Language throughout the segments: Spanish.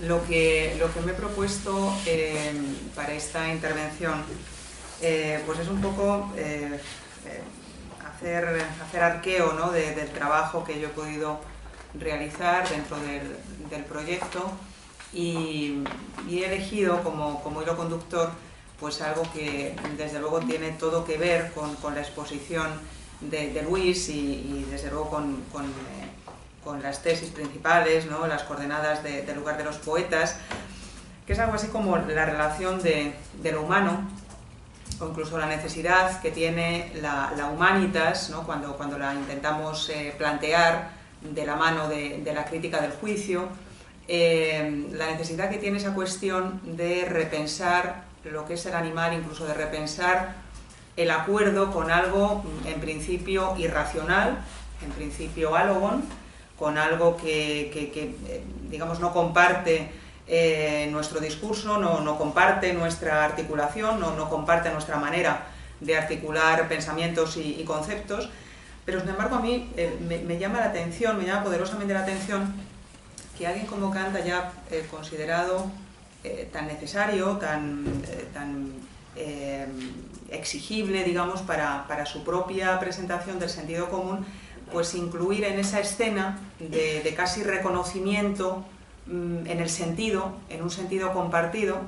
Lo que, lo que me he propuesto eh, para esta intervención eh, pues es un poco eh, hacer, hacer arqueo ¿no? del trabajo que yo he podido realizar dentro del, proyecto y, he elegido como, como, hilo conductor pues algo que desde luego tiene todo que ver con, con la exposición de, Luis y, desde luego con, las tesis principales, ¿no? las coordenadas del lugar de los poetas, que es algo así como la relación de, lo humano o incluso la necesidad que tiene la, humanitas ¿no? cuando, cuando la intentamos eh, plantear de la mano de, la crítica del juicio, eh, la necesidad que tiene esa cuestión de repensar lo que es el animal, incluso de repensar el acuerdo con algo en principio irracional, en principio álogón, con algo que, eh, digamos, no comparte eh, nuestro discurso, no, comparte nuestra articulación, no, comparte nuestra manera de articular pensamientos y, conceptos, pero sin embargo a mí eh, me, llama la atención, me llama poderosamente la atención que alguien como Kant haya considerado tan necesario, tan, tan exigible, digamos, para, su propia presentación del sentido común, pues incluir en esa escena de, casi reconocimiento mm, en el sentido, en un sentido compartido,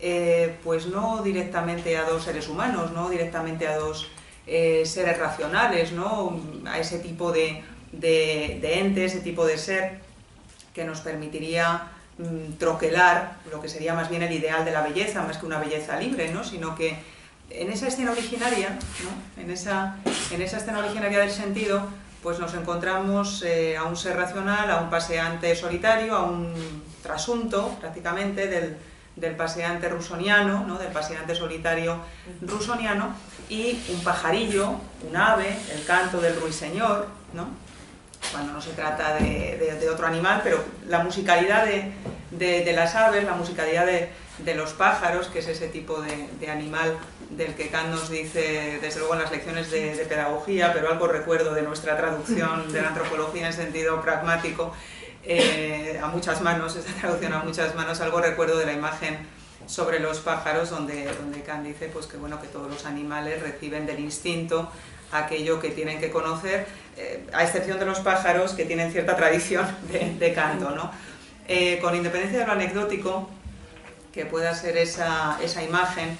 eh, pues no directamente a dos seres humanos, no directamente a dos eh, seres racionales, ¿no? a ese tipo de, de, ente, ese tipo de ser que nos permitiría mm, troquelar lo que sería más bien el ideal de la belleza, más que una belleza libre, ¿no? sino que en esa escena originaria, en, esa, en esa escena originaria del sentido, pues nos encontramos eh, a un ser racional, a un paseante solitario, a un trasunto prácticamente del, del paseante rusoniano, ¿no? del paseante solitario rusoniano, y un pajarillo, un ave, el canto del ruiseñor, ¿no? cuando no se trata de, de, otro animal, pero la musicalidad de, de las aves, la musicalidad de, los pájaros, que es ese tipo de, animal del que Kant nos dice, desde luego en las lecciones de, pedagogía, pero algo recuerdo de nuestra traducción de la antropología en sentido pragmático, eh, a muchas manos, esa traducción a muchas manos, algo recuerdo de la imagen sobre los pájaros, donde, donde Kant dice pues, que, bueno, que todos los animales reciben del instinto aquello que tienen que conocer, eh, a excepción de los pájaros que tienen cierta tradición de, canto. ¿no? Eh, con independencia de lo anecdótico, que pueda ser esa, esa imagen,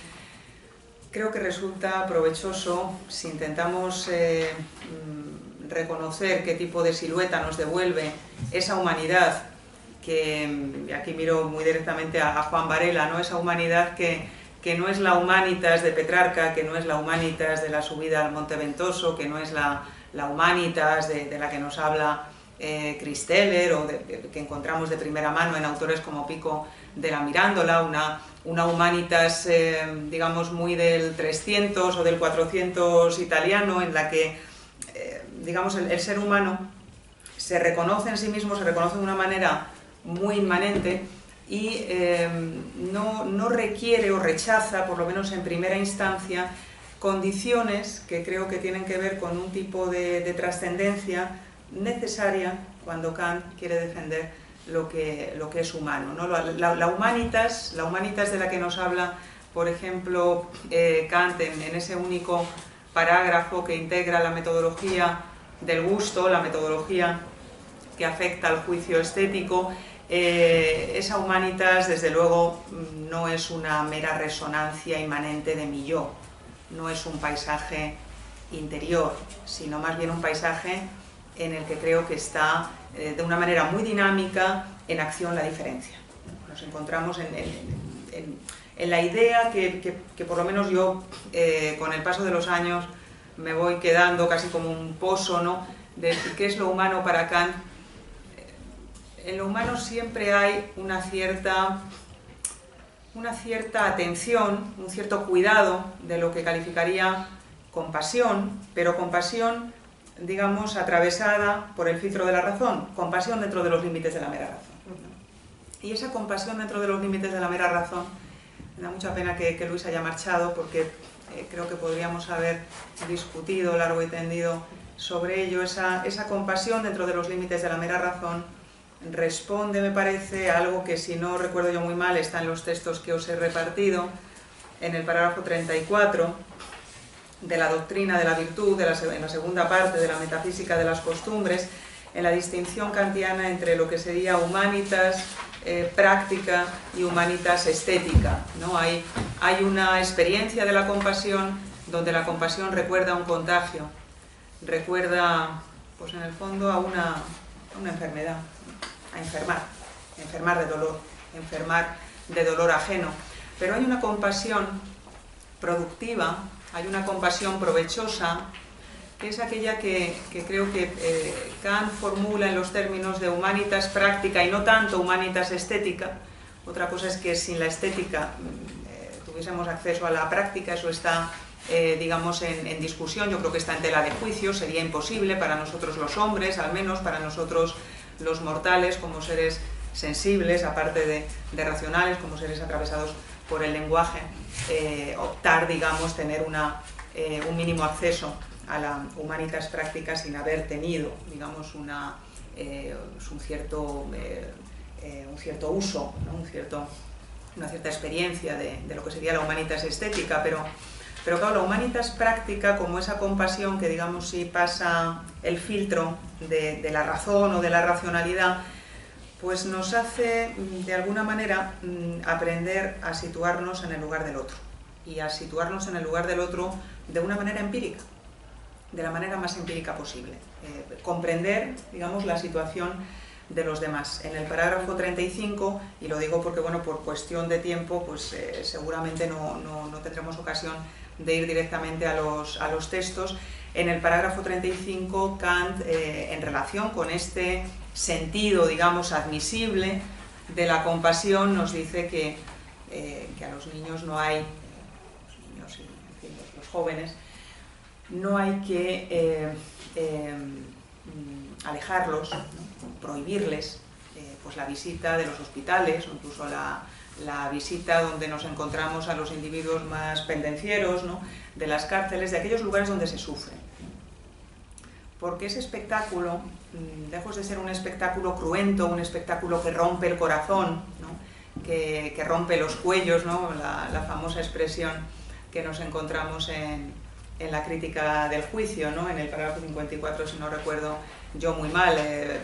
creo que resulta provechoso si intentamos eh, mm, reconocer qué tipo de silueta nos devuelve esa humanidad que, mm, aquí miro muy directamente a, Juan Varela, ¿no? esa humanidad que, que, no es la humanitas de Petrarca, que no es la humanitas de la subida al Monte Ventoso, que no es la, la humanitas de, la que nos habla eh, Cristeller o que encontramos de primera mano en autores como Pico de la Mirándola, una, una humanitas, eh, digamos, muy del 300 o del 400 italiano, en la que, eh, digamos, el, ser humano se reconoce en sí mismo, se reconoce de una manera muy inmanente y eh, no, no, requiere o rechaza, por lo menos en primera instancia, condiciones que creo que tienen que ver con un tipo de, de trascendencia necesaria cuando Kant quiere defender lo que, lo que es humano. ¿no? La, humanitas, la humanitas de la que nos habla, por ejemplo, eh, Kant en, ese único parágrafo que integra la metodología del gusto, la metodología que afecta al juicio estético, eh, esa humanitas desde luego no es una mera resonancia inmanente de mi yo, no es un paisaje interior, sino más bien un paisaje en el que creo que está eh, de una manera muy dinámica en acción la diferencia. Nos encontramos en, la idea que, por lo menos yo eh, con el paso de los años me voy quedando casi como un pozo ¿no? de qué es lo humano para Kant. En lo humano siempre hay una cierta, una cierta atención, un cierto cuidado de lo que calificaría compasión, pero compasión digamos, atravesada por el filtro de la razón, compasión dentro de los límites de la mera razón. Y esa compasión dentro de los límites de la mera razón, me da mucha pena que, Luis haya marchado porque eh, creo que podríamos haber discutido largo y tendido sobre ello, esa, esa compasión dentro de los límites de la mera razón responde, me parece, a algo que si no recuerdo yo muy mal está en los textos que os he repartido, en el parágrafo 34, de la doctrina de la virtud, de la, en la segunda parte de la metafísica de las costumbres, en la distinción kantiana entre lo que sería humanitas eh, práctica y humanitas estética. ¿no? Hay, hay una experiencia de la compasión donde la compasión recuerda un contagio, recuerda, pues en el fondo, a una, a una enfermedad, a enfermar, enfermar de dolor, enfermar de dolor ajeno. Pero hay una compasión productiva, hay una compasión provechosa, que es aquella que, creo que eh, Kant formula en los términos de humanitas práctica y no tanto humanitas estética. Otra cosa es que sin la estética mm, eh, tuviésemos acceso a la práctica, eso está, eh, digamos, en, discusión, yo creo que está en tela de juicio, sería imposible para nosotros los hombres, al menos para nosotros los mortales, como seres sensibles, aparte de, de racionales, como seres atravesados por el lenguaje, optar, digamos, tener una, un mínimo acceso a la humanitas práctica sin haber tenido, digamos, una, eh, un, cierto, eh, eh, un cierto uso, un cierto, una cierta experiencia de, lo que sería la humanitas estética, pero, pero claro, la humanitas práctica, como esa compasión que, digamos, si pasa el filtro de la razón o de la racionalidad, pues nos hace, de alguna manera, mm, aprender a situarnos en el lugar del otro y a situarnos en el lugar del otro de una manera empírica de la manera más empírica posible. Eh, comprender, digamos, la situación de los demás. En el parágrafo 35, y lo digo porque, bueno, por cuestión de tiempo, pues eh, seguramente no, no, tendremos ocasión de ir directamente a los, a los textos, en el parágrafo 35 Kant, eh, en relación con este sentido, digamos, admisible de la compasión, nos dice que, que a los niños no hay, los niños y los jóvenes, no hay que eh, eh, alejarlos, prohibirles eh, pues la visita de los hospitales o incluso la, visita donde nos encontramos a los individuos más pendencieros, de las cárceles, de aquellos lugares donde se sufre. Porque ese espectáculo, mm, lejos de ser un espectáculo cruento, un espectáculo que rompe el corazón, que, rompe los cuellos, la famosa expresión que nos encontramos en, en la crítica del juicio, ¿no? en el parágrafo 54, si no recuerdo yo muy mal, eh,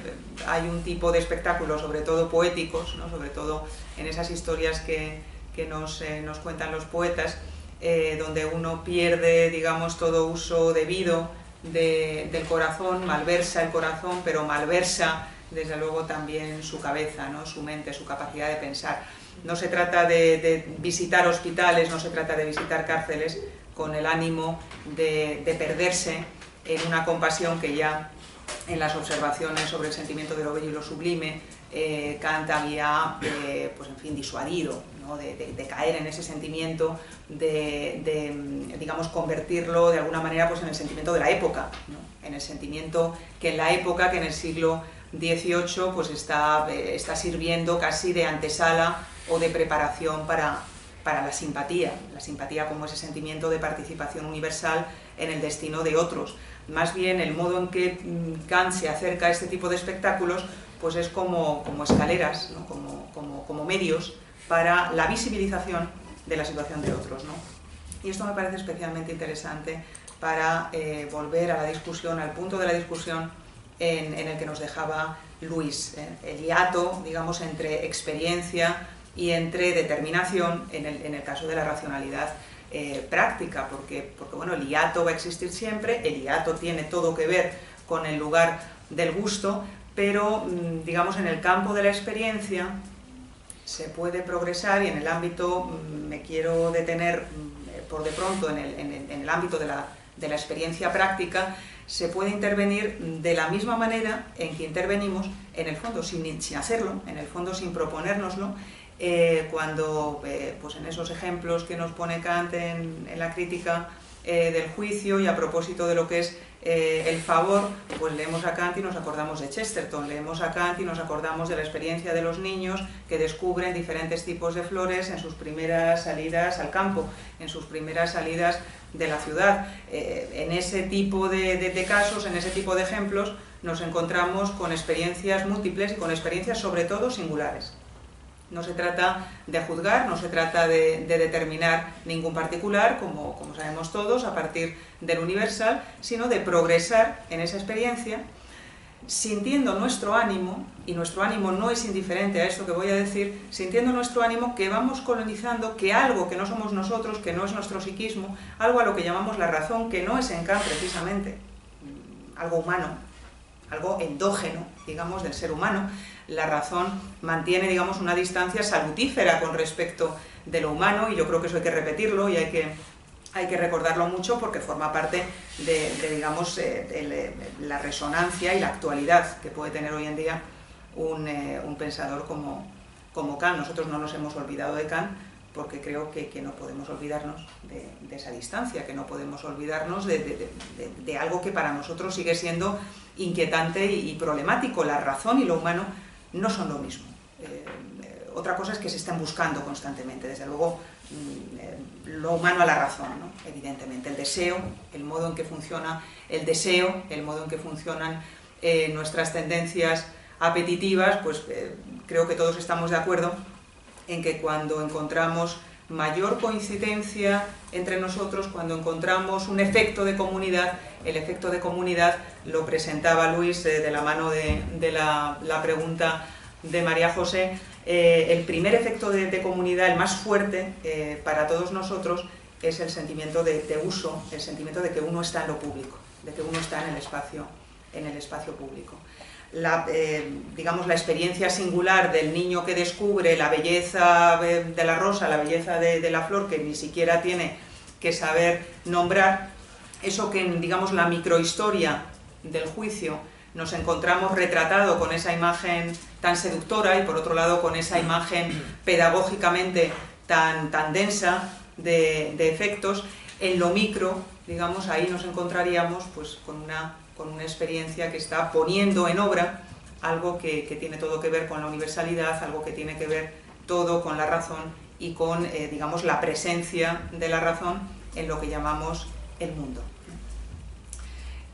hay un tipo de espectáculos, sobre todo poéticos, ¿no? sobre todo en esas historias que, eh, nos, cuentan los poetas, eh, donde uno pierde, digamos, todo uso debido del corazón, malversa el corazón, pero malversa, desde luego, también su cabeza, ¿no? su mente, su capacidad de pensar. No se trata de, de visitar hospitales, no se trata de visitar cárceles, con el ánimo de, perderse en una compasión que ya en las observaciones sobre el sentimiento de lo bello y lo sublime, eh, Kant había, eh, pues en fin, disuadido de, caer en ese sentimiento, de, digamos, convertirlo de alguna manera pues, en el sentimiento de la época, en el sentimiento que en la época, que en el siglo XVIII, pues está, eh, está sirviendo casi de antesala o de preparación para, para la simpatía, la simpatía como ese sentimiento de participación universal en el destino de otros. Más bien el modo en que mm, Kant se acerca a este tipo de espectáculos pues es como, escaleras, como, medios para la visibilización de la situación de otros. Y esto me parece especialmente interesante para eh, volver a la discusión, al punto de la discusión en, el que nos dejaba Luis, ¿eh? el hiato, digamos, entre experiencia, y entre determinación en el, caso de la racionalidad eh, práctica, porque, porque bueno, el hiato va a existir siempre, el hiato tiene todo que ver con el lugar del gusto, pero mm, digamos en el campo de la experiencia se puede progresar y en el ámbito, mm, me quiero detener mm, por de pronto en el, ámbito de la, experiencia práctica, se puede intervenir de la misma manera en que intervenimos, en el fondo sin, sin hacerlo, en el fondo sin proponérnoslo, eh, cuando eh, pues en esos ejemplos que nos pone Kant en, la crítica del juicio y a propósito de lo que es el favor, pues leemos a Kant y nos acordamos de Chesterton, leemos a Kant y nos acordamos de la experiencia de los niños que descubren diferentes tipos de flores en sus primeras salidas al campo, en sus primeras salidas de la ciudad. en ese tipo de casos, en ese tipo de ejemplos, nos encontramos con experiencias múltiples y con experiencias sobre todo singulares. No se trata de juzgar, no se trata de, determinar ningún particular, como, como, sabemos todos, a partir del universal, sino de progresar en esa experiencia, sintiendo nuestro ánimo, y nuestro ánimo no es indiferente a esto que voy a decir, sintiendo nuestro ánimo que vamos colonizando que algo que no somos nosotros, que no es nuestro psiquismo, algo a lo que llamamos la razón, que no es en Kant precisamente, algo humano, algo endógeno, digamos, del ser humano, la razón mantiene, digamos, una distancia salutífera con respecto de lo humano y yo creo que eso hay que repetirlo y hay que, hay que recordarlo mucho porque forma parte de, digamos, eh, la resonancia y la actualidad que puede tener hoy en día un, eh, pensador como, como Kant. Nosotros no nos hemos olvidado de Kant porque creo que, no podemos olvidarnos de, esa distancia, que no podemos olvidarnos de, algo que para nosotros sigue siendo inquietante y, problemático. La razón y lo humano no son lo mismo. Eh, eh, otra cosa es que se están buscando constantemente, desde luego mm, eh, lo humano a la razón, evidentemente. El deseo, el modo en que funciona el deseo, el modo en que funcionan nuestras tendencias apetitivas, pues creo que todos estamos de acuerdo en que cuando encontramos mayor coincidencia entre nosotros, cuando encontramos un efecto de comunidad, el efecto de comunidad lo presentaba Luis eh, de la mano de, la, pregunta de María José, eh, el primer efecto de, comunidad, el más fuerte eh, para todos nosotros, es el sentimiento de, uso, el sentimiento de que uno está en lo público, de que uno está en el espacio, en el espacio público. La, digamos, la experiencia singular del niño que descubre la belleza de la rosa, la belleza de, la flor, que ni siquiera tiene que saber nombrar, eso que en digamos, la microhistoria del juicio nos encontramos retratado con esa imagen tan seductora y por otro lado con esa imagen pedagógicamente tan, tan densa de, efectos, en lo micro, digamos, ahí nos encontraríamos pues, con una con una experiencia que está poniendo en obra algo que, tiene todo que ver con la universalidad, algo que tiene que ver todo con la razón y con, eh, digamos, la presencia de la razón en lo que llamamos el mundo.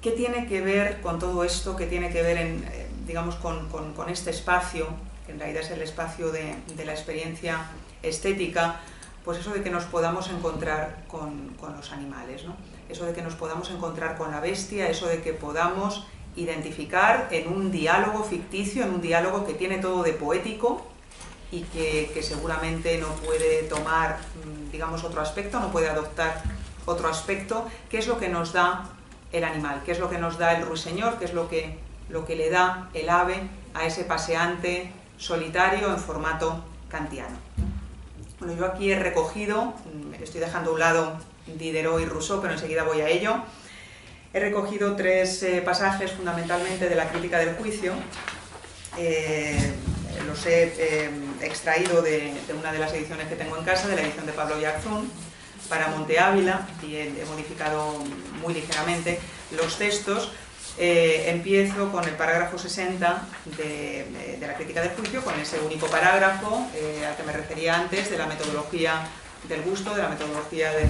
¿Qué tiene que ver con todo esto? ¿Qué tiene que ver, eh, digamos, con, este espacio, que en realidad es el espacio de, la experiencia estética? Pues eso de que nos podamos encontrar con, con los animales. ¿no? eso de que nos podamos encontrar con la bestia, eso de que podamos identificar en un diálogo ficticio, en un diálogo que tiene todo de poético y que, seguramente no puede tomar, mm, digamos, otro aspecto, no puede adoptar otro aspecto, qué es lo que nos da el animal, qué es lo que nos da el ruiseñor, qué es lo que, lo que le da el ave a ese paseante solitario en formato kantiano. Bueno, yo aquí he recogido, estoy dejando a un lado Diderot y Rousseau, pero enseguida voy a ello. He recogido tres eh, pasajes fundamentalmente de la crítica del juicio. Eh, los he eh, extraído de, una de las ediciones que tengo en casa, de la edición de Pablo Yarzún, para Monte Ávila, y he, modificado muy ligeramente los textos. empiezo con el parágrafo 60 de, la crítica del juicio, con ese único parágrafo al que me refería antes, de la metodología del gusto, de la metodología de,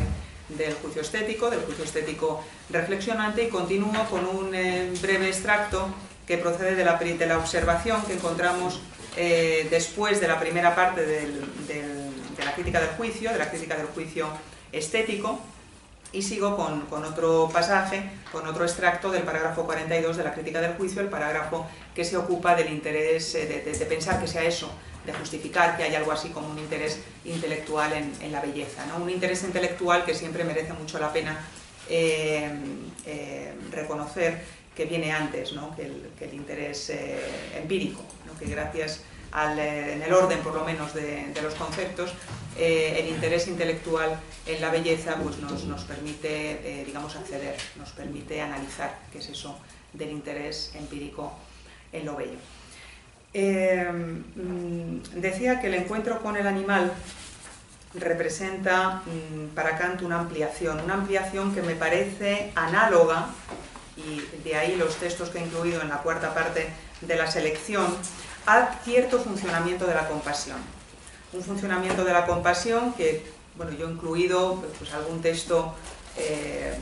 del juicio estético, del juicio estético reflexionante y continúo con un eh, breve extracto que procede de la, observación que encontramos eh, después de la primera parte de la crítica del juicio, de la crítica del juicio estético, y sigo con, otro pasaje, con otro extracto del parágrafo 42 de la crítica del juicio, el parágrafo que se ocupa del interés, eh, de pensar que sea eso, de justificar que hay algo así como un interés intelectual en, la belleza. ¿no? Un interés intelectual que siempre merece mucho la pena eh, eh, reconocer que viene antes ¿no? que, el, interés empírico, que gracias al, en el orden por lo menos de, los conceptos, el interés intelectual en la belleza pues nos, nos permite digamos, acceder, nos permite analizar qué es eso del interés empírico en lo bello. Eh, mm, decía que el encuentro con el animal representa mm, para Kant una ampliación, una ampliación que me parece análoga, y de ahí los textos que he incluido en la cuarta parte de la selección, a cierto funcionamiento de la compasión. Un funcionamiento de la compasión que, bueno, yo he incluido pues, algún texto eh,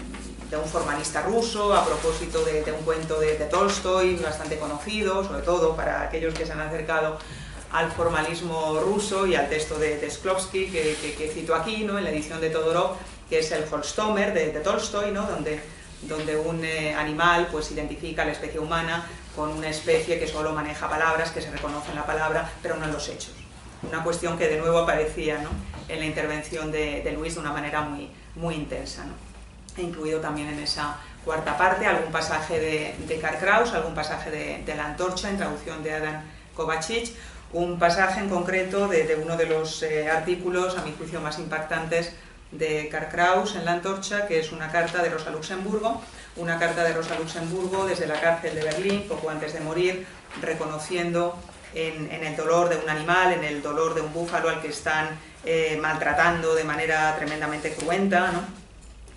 de un formalista ruso a propósito de, un cuento de, Tolstoy, bastante conocido, sobre todo para aquellos que se han acercado al formalismo ruso y al texto de, de Sklovsky que, cito aquí, ¿no? en la edición de Todorov, que es el Holstomer de, Tolstoy, ¿no? donde, donde un eh, animal pues, identifica a la especie humana con una especie que solo maneja palabras, que se reconoce en la palabra, pero no en los hechos. Una cuestión que de nuevo aparecía en la intervención de, Luis de una manera muy, intensa. He incluido también en esa cuarta parte algún pasaje de, de Karl Kraus, algún pasaje de, La Antorcha en traducción de Adam Kovacic, un pasaje en concreto de, uno de los eh, artículos, a mi juicio, más impactantes de Karl Kraus en La Antorcha, que es una carta de Rosa Luxemburgo, una carta de Rosa Luxemburgo desde la cárcel de Berlín, poco antes de morir, reconociendo en, el dolor de un animal, en el dolor de un búfalo al que están eh, maltratando de manera tremendamente cruenta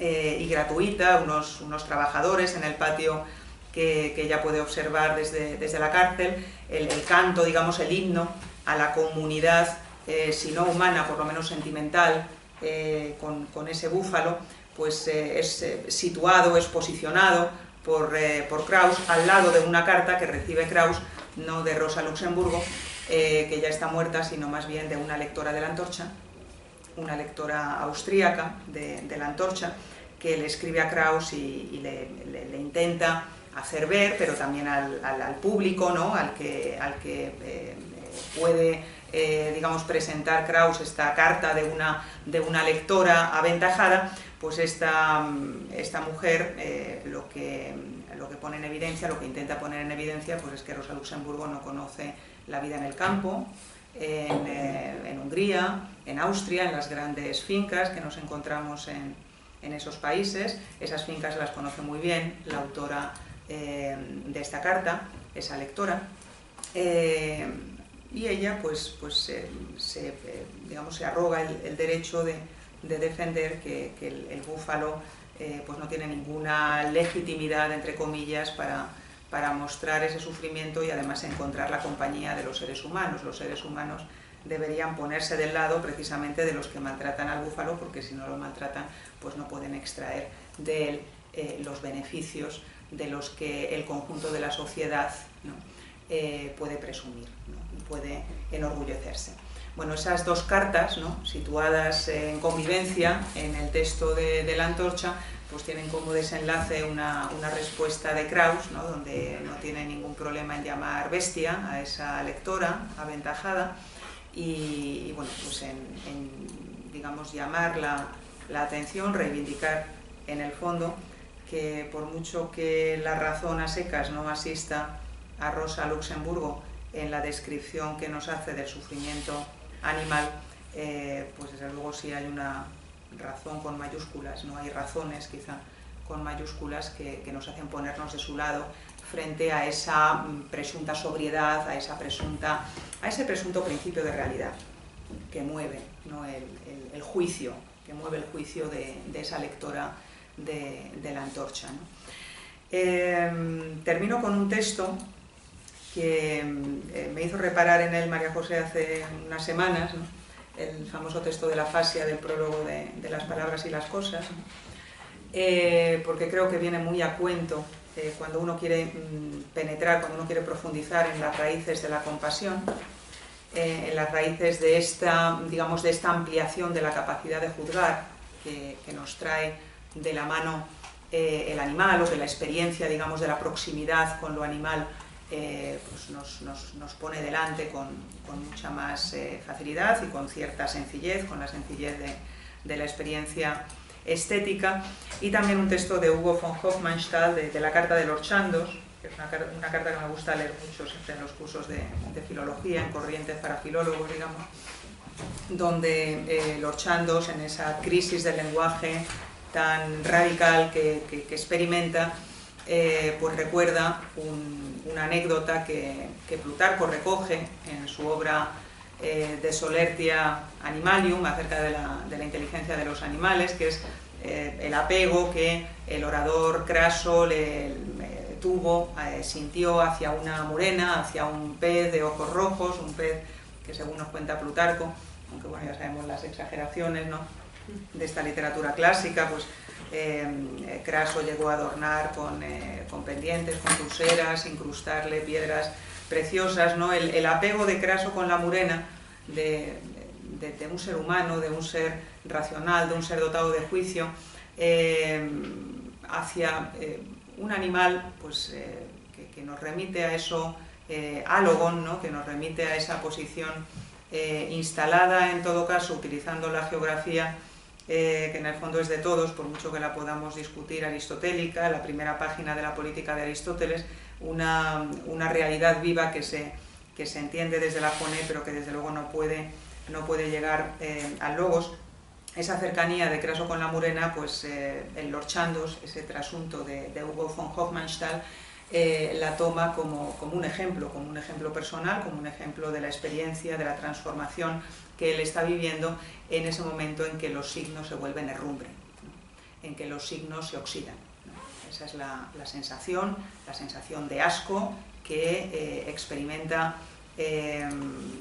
eh, y gratuita unos, unos trabajadores en el patio que, ella puede observar desde, desde la cárcel, el, canto, digamos, el himno a la comunidad, eh, si no humana, por lo menos sentimental, eh, con, ese búfalo, pues es situado, es posicionado por, por, Kraus al lado de una carta que recibe Kraus, no de Rosa Luxemburgo, que ya está muerta, sino más bien de una lectora de la antorcha, una lectora austríaca de, la antorcha, que le escribe a Kraus y, le intenta hacer ver, pero también al, público, ¿no? al que, al que eh, puede eh, digamos, presentar Kraus esta carta de una, de una lectora aventajada, pues esta, esta mujer eh, lo que pone en evidencia, lo que intenta poner en evidencia, pues es que Rosa Luxemburgo no conoce la vida en el campo, en, en Hungría, en Austria, en las grandes fincas que nos encontramos en, en esos países. Esas fincas las conoce muy bien la autora eh, de esta carta, esa lectora, eh, y ella pues, pues se, eh, digamos, se arroga el, derecho de, defender que, el, búfalo pues no tiene ninguna legitimidad, entre comillas, para, para mostrar ese sufrimiento y además encontrar la compañía de los seres humanos. Los seres humanos deberían ponerse del lado precisamente de los que maltratan al búfalo, porque si no lo maltratan, pues no pueden extraer de él los beneficios de los que el conjunto de la sociedad eh, puede presumir y puede enorgullecerse. Bueno, esas dos cartas, situadas en convivencia en el texto de, la antorcha, pues tienen como desenlace una, respuesta de Kraus, donde no tiene ningún problema en llamar bestia a esa lectora aventajada y, bueno, pues en, digamos, llamar la, la atención, reivindicar en el fondo que por mucho que la razón a secas no asista a Rosa Luxemburgo en la descripción que nos hace del sufrimiento animal, eh, pues desde luego sí hay una razón con mayúsculas, no hay razones quizá con mayúsculas que, nos hacen ponernos de su lado frente a esa mm, presunta sobriedad, a, esa presunta, a ese presunto principio de realidad que mueve el, juicio, que mueve el juicio de, esa lectora de, la antorcha. Em, termino con un texto que eh, me hizo reparar en él María José hace unas semanas, el famoso texto de la fascia del prólogo de, las palabras y las cosas, eh, porque creo que viene muy a cuento eh, cuando uno quiere mm, penetrar, cuando uno quiere profundizar en las raíces de la compasión, en las raíces de esta, digamos, de esta ampliación de la capacidad de juzgar que, nos trae de la mano el animal o de la experiencia, digamos, de la proximidad con lo animal, eh, pues nos, pone delante con, mucha más eh, facilidad y con cierta sencillez, con la sencillez de, la experiencia estética. Y también un texto de Hugo von Hofmannsthal, de, la Carta de los Chandos, que es una, carta que me gusta leer mucho siempre en los cursos de, filología, en corrientes para filólogos, digamos, donde los chandos, en esa crisis del lenguaje, tan radical que, experimenta, eh, pues recuerda una anécdota que, Plutarco recoge en su obra de Solertia Animalium, acerca de la, inteligencia de los animales, que es el apego que el orador Craso le, tuvo, sintió hacia una murena, hacia un pez de ojos rojos, un pez que según nos cuenta Plutarco, aunque bueno, ya sabemos las exageraciones ¿no? de esta literatura clásica, pues eh, Craso llegó a adornar con, eh, con, pendientes, con pulseras, incrustarle piedras preciosas, ¿no? el, apego de Craso con la murena, de, de, un ser humano, de un ser racional, de un ser dotado de juicio, eh, hacia un animal pues, que, nos remite a eso, álogon, ¿no? que nos remite a esa posición instalada en todo caso utilizando la geografía eh, que en el fondo es de todos, por mucho que la podamos discutir aristotélica, la primera página de la política de Aristóteles, una, una realidad viva que se, que se entiende desde la Fone, pero que desde luego no puede, no puede llegar eh, al logos. Esa cercanía de Craso con la Murena, pues eh, el Lord ese trasunto de, de Hugo von Hofmannsthal, eh, la toma como, como, un ejemplo, como un ejemplo personal, como un ejemplo de la experiencia, de la transformación que él está viviendo en ese momento en que los signos se vuelven herrumbre, en que los signos se oxidan. Esa es la, sensación, la sensación de asco que eh, experimenta eh,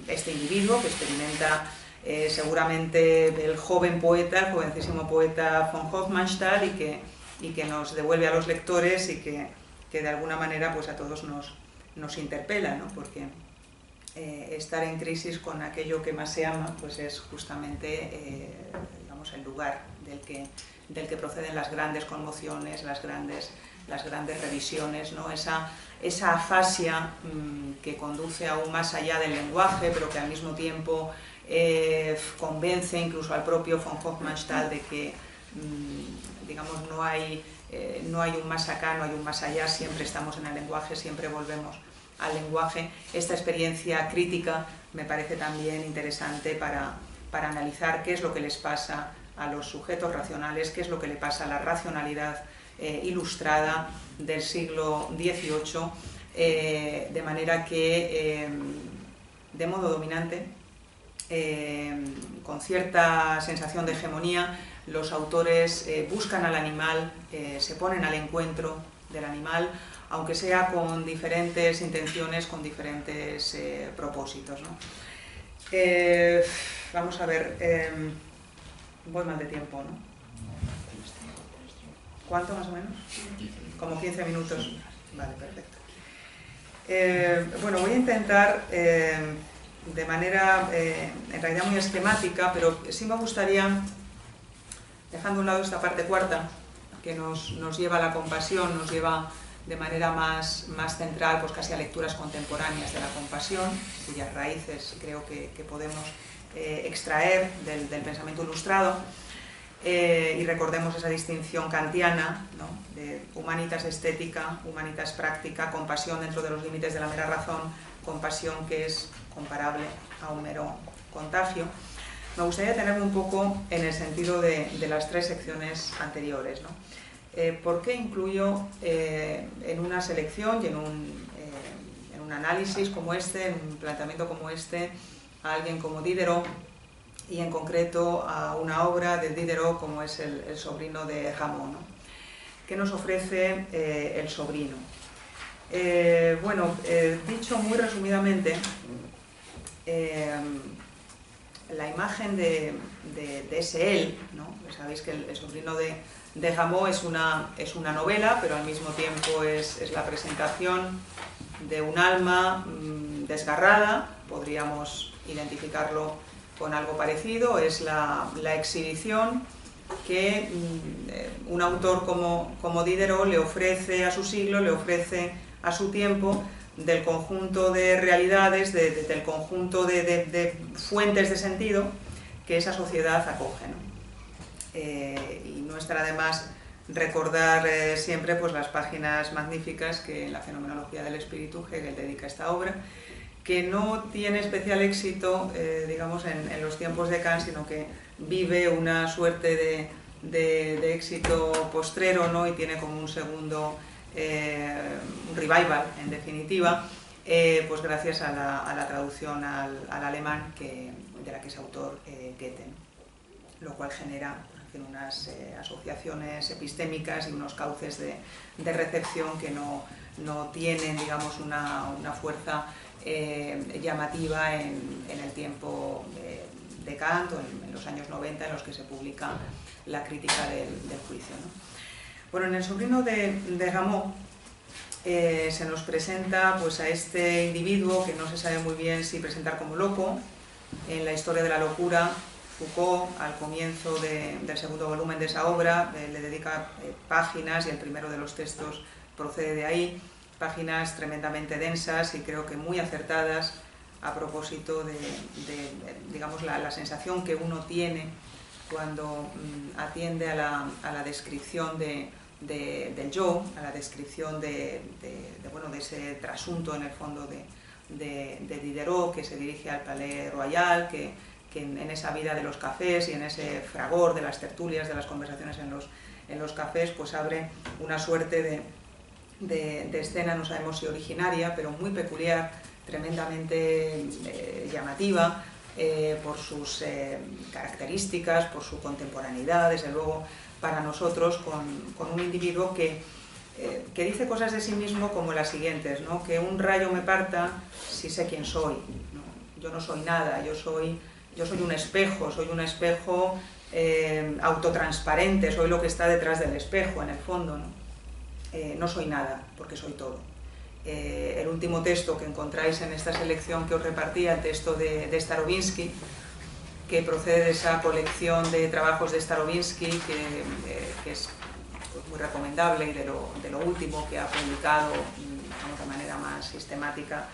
este individuo, que experimenta eh, seguramente el joven poeta, el jovencísimo poeta von Hofmannsthal y que, y que nos devuelve a los lectores y que, que de alguna manera pues a todos nos, nos interpela, ¿no? porque eh, estar en crisis con aquello que más se ama, pues es justamente eh, digamos, el lugar del que, del que proceden las grandes conmociones, las grandes, las grandes revisiones, ¿no? esa, esa afasia mm, que conduce aún más allá del lenguaje, pero que al mismo tiempo eh, convence incluso al propio von Hofmannsthal de que mm, digamos, no, hay, no hay un más acá, no hay un más allá, siempre estamos en el lenguaje, siempre volvemos al lenguaje, esta experiencia crítica me parece también interesante para, para analizar qué es lo que les pasa a los sujetos racionales, qué es lo que le pasa a la racionalidad eh, ilustrada del siglo XVIII, eh, de manera que, em, de modo dominante, con cierta sensación de hegemonía, los autores eh, buscan al animal, se ponen al encuentro del animal, aunque sea con diferentes intenciones, con diferentes eh, propósitos. Eh, vamos a ver, em, voy mal de tiempo, ¿no? ¿Cuánto más o menos? Como 15 minutos. Vale, perfecto. Eh, bueno, voy a intentar em, de manera en realidad muy esquemática, pero sí me gustaría, dejando a un lado esta parte cuarta, que nos, nos lleva a la compasión, nos lleva de manera más, más central, pues casi a lecturas contemporáneas de la compasión, cuyas raíces creo que, podemos eh, extraer del, pensamiento ilustrado. Eh, y recordemos esa distinción kantiana de humanitas estética, humanitas práctica, compasión dentro de los límites de la mera razón, compasión que es comparable a un mero contagio. Me gustaría tenerme un poco en el sentido de, de las tres secciones anteriores. ¿no? Eh, ¿por qué incluyo eh, en una selección y en un, eh, en un, análisis como este, en un planteamiento como este, a alguien como Diderot y en concreto a una obra de Diderot como es el, sobrino de Ramón? ¿Qué nos ofrece el sobrino? bueno, dicho muy resumidamente, la imagen de, ese él, ¿no? sabéis que el sobrino de, de es una, es una novela, pero al mismo tiempo es, la presentación de un alma mm, desgarrada, podríamos identificarlo con algo parecido, es la, exhibición que mm, un autor como, como Diderot le ofrece a su siglo, le ofrece a su tiempo del conjunto de realidades, del conjunto de, fuentes de sentido que esa sociedad acoge. Eh, y no estará además recordar eh, siempre pues, las páginas magníficas que en la fenomenología del espíritu Hegel dedica a esta obra, que no tiene especial éxito, eh, digamos, en, los tiempos de Kant, sino que vive una suerte de, de, éxito postrero ¿no? y tiene como un segundo, un revival, en definitiva, eh, pues gracias a la, traducción al, alemán que, de la que es autor eh, Goethe, lo cual genera unas eh, asociaciones epistémicas y unos cauces de, recepción que no, tienen digamos, una, fuerza llamativa en, el tiempo de Kant o en, los años 90 en los que se publica la crítica del, juicio. Bueno, en el sobrino de, de Rameau eh, se nos presenta pues, a este individuo que no se sabe muy bien si presentar como loco. En la historia de la locura, Foucault, al comienzo del segundo volumen de esa obra, eh, le dedica eh, páginas y el primero de los textos procede de ahí, páginas tremendamente densas y creo que muy acertadas a propósito de, digamos, la, sensación que uno tiene cuando mm, atiende a la descripción de, del yo, a la descripción de, bueno, de ese trasunto en el fondo de, Diderot, que se dirige al Palais Royal, que, en, esa vida de los cafés y en ese fragor de las tertulias, de las conversaciones en los, en los cafés, pues abre una suerte de, escena, no sabemos si originaria, pero muy peculiar, tremendamente eh, llamativa, eh, por sus eh, características, por su contemporaneidad, desde luego para nosotros con, un individuo que, eh, que, dice cosas de sí mismo como las siguientes, ¿no? que un rayo me parta si sé quién soy, yo no soy nada, yo soy, yo soy un espejo, soy un espejo eh, autotransparente, soy lo que está detrás del espejo en el fondo, no, eh, no soy nada porque soy todo. el último texto que encontráis en esta selección que os repartía, el texto de, de Starobinsky, que procede de esa colección de trabajos de Starobinsky, que, eh, es pues, muy recomendable y de lo, último que ha publicado de manera más sistemática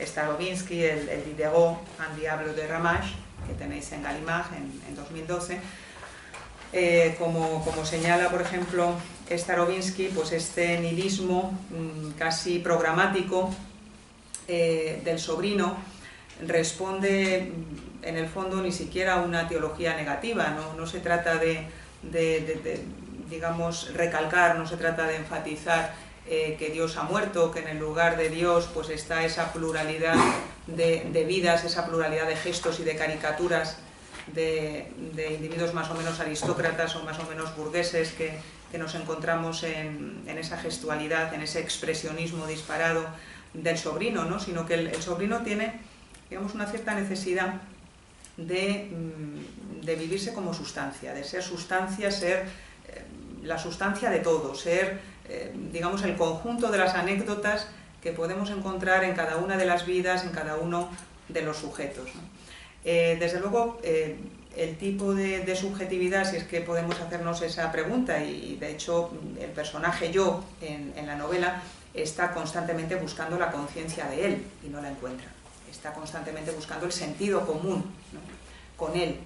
Starobinsky, el, el Diderot en Diablo de Ramage, que tenéis en Gallimard en, 2012. Eh, como, como, señala, por ejemplo, Starobinsky, pues este nihilismo mm, casi programático eh, del sobrino responde en el fondo ni siquiera una teología negativa, no, se trata de, digamos, recalcar, no se trata de enfatizar eh, que Dios ha muerto, que en el lugar de Dios pues está esa pluralidad de, vidas, esa pluralidad de gestos y de caricaturas de, individuos más o menos aristócratas o más o menos burgueses que, nos encontramos en, esa gestualidad, en ese expresionismo disparado del sobrino, ¿no? sino que el, sobrino tiene digamos, una cierta necesidad Mm, de, vivirse como sustancia, de ser sustancia, ser eh, la sustancia de todo, ser, eh, digamos, el conjunto de las anécdotas que podemos encontrar en cada una de las vidas, en cada uno de los sujetos. Eh, desde luego, el tipo de, subjetividad, si es que podemos hacernos esa pregunta, y, de hecho el personaje yo en, la novela está constantemente buscando la conciencia de él y no la encuentra está constantemente buscando el sentido común con él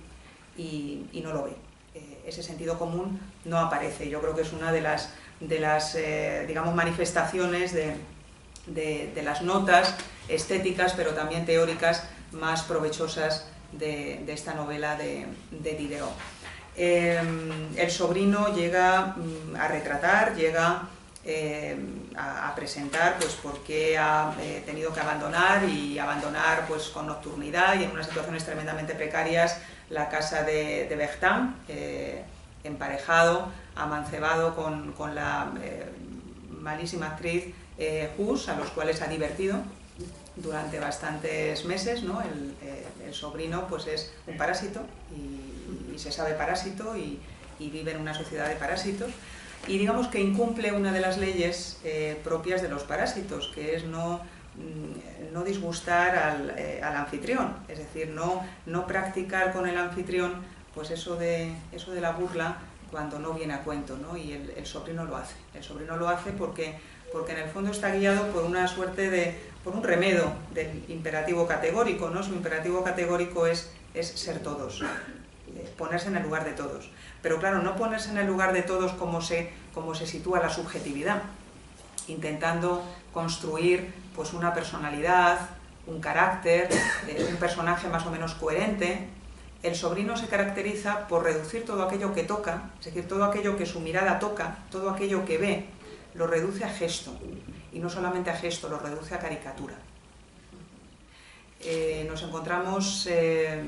y, no lo ve. Eh, ese sentido común no aparece. Yo creo que es una de las, de las eh, digamos, manifestaciones de, las notas estéticas, pero también teóricas, más provechosas de, esta novela de, Diderot. Em, el sobrino llega mm, a retratar, llega eh, a, presentar pues por qué ha eh, tenido que abandonar y abandonar pues con nocturnidad y en unas situaciones tremendamente precarias la casa de, de eh, emparejado, amancebado con, la malísima actriz Hus, a los cuales ha divertido durante bastantes meses, ¿no? el, sobrino pues es un parásito y, se sabe parásito y vive en una sociedad de parásitos y digamos que incumple una de las leyes eh, propias de los parásitos, que es no, mm, no disgustar eh, al, anfitrión, es decir, no, no practicar con el anfitrión pues eso de, eso de la burla cuando no viene a cuento, ¿no? y el, el, sobrino lo hace. El sobrino lo hace porque, porque en el fondo está guiado por una suerte de, por un remedo del imperativo categórico, ¿no? su imperativo categórico es, es ser todos, ponerse en el lugar de todos. Pero claro, no ponerse en el lugar de todos como se, como se sitúa la subjetividad, intentando construir pues, una personalidad, un carácter, eh, un personaje más o menos coherente. El sobrino se caracteriza por reducir todo aquello que toca, es decir, todo aquello que su mirada toca, todo aquello que ve, lo reduce a gesto. Y no solamente a gesto, lo reduce a caricatura. eh, nos encontramos eh,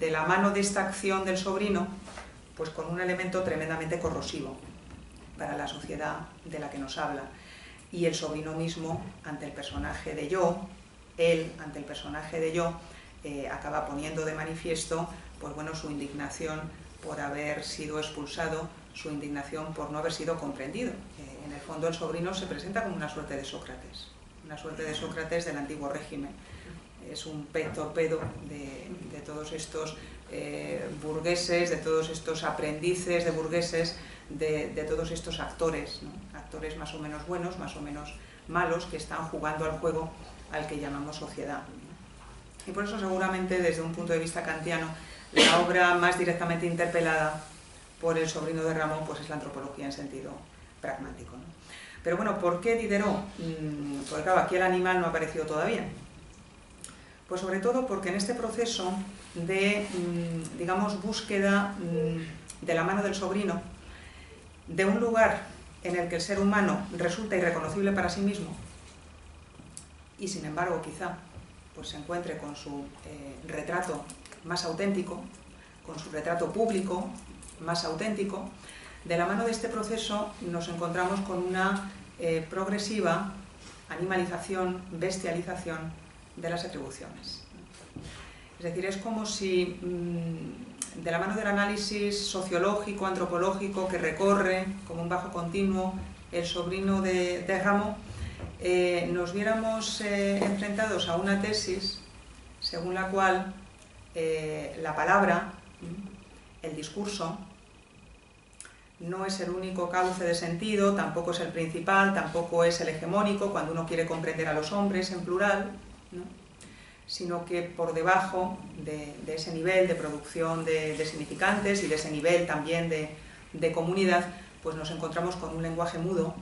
de la mano de esta acción del sobrino pues con un elemento tremendamente corrosivo para la sociedad de la que nos habla. Y el sobrino mismo, ante el personaje de yo, él, ante el personaje de yo, eh, acaba poniendo de manifiesto pues bueno, su indignación por haber sido expulsado, su indignación por no haber sido comprendido. en el fondo el sobrino se presenta como una suerte de Sócrates, una suerte de Sócrates del antiguo régimen. Es un pez torpedo de, todos estos eh, burgueses, de todos estos aprendices de burgueses, de, todos estos actores, actores más o menos buenos, más o menos malos, que están jugando al juego al que llamamos sociedad. Y por eso seguramente desde un punto de vista kantiano, la obra más directamente interpelada por el sobrino de Ramón pues es la antropología en sentido pragmático. Pero bueno, ¿por qué Diderot? Mm, porque claro, aquí el animal no ha aparecido todavía. Pues sobre todo porque en este proceso de, mm, digamos, búsqueda mm, de la mano del sobrino, de un lugar en el que el ser humano resulta irreconocible para sí mismo, y sin embargo quizá pues se encuentre con su eh, retrato más auténtico, con su retrato público más auténtico, de la mano de este proceso nos encontramos con una eh, progresiva animalización, bestialización de las atribuciones. Es decir, es como si mm, de la mano del análisis sociológico, antropológico que recorre como un bajo continuo el sobrino de, de eh, nos viéramos eh, enfrentados a una tesis según la cual eh, la palabra, el discurso, no es el único cauce de sentido, tampoco es el principal, tampoco es el hegemónico cuando uno quiere comprender a los hombres en plural, sino que por debajo de, ese nivel de producción de, significantes y de ese nivel también de, de comunidad, pues nos encontramos con un lenguaje mudo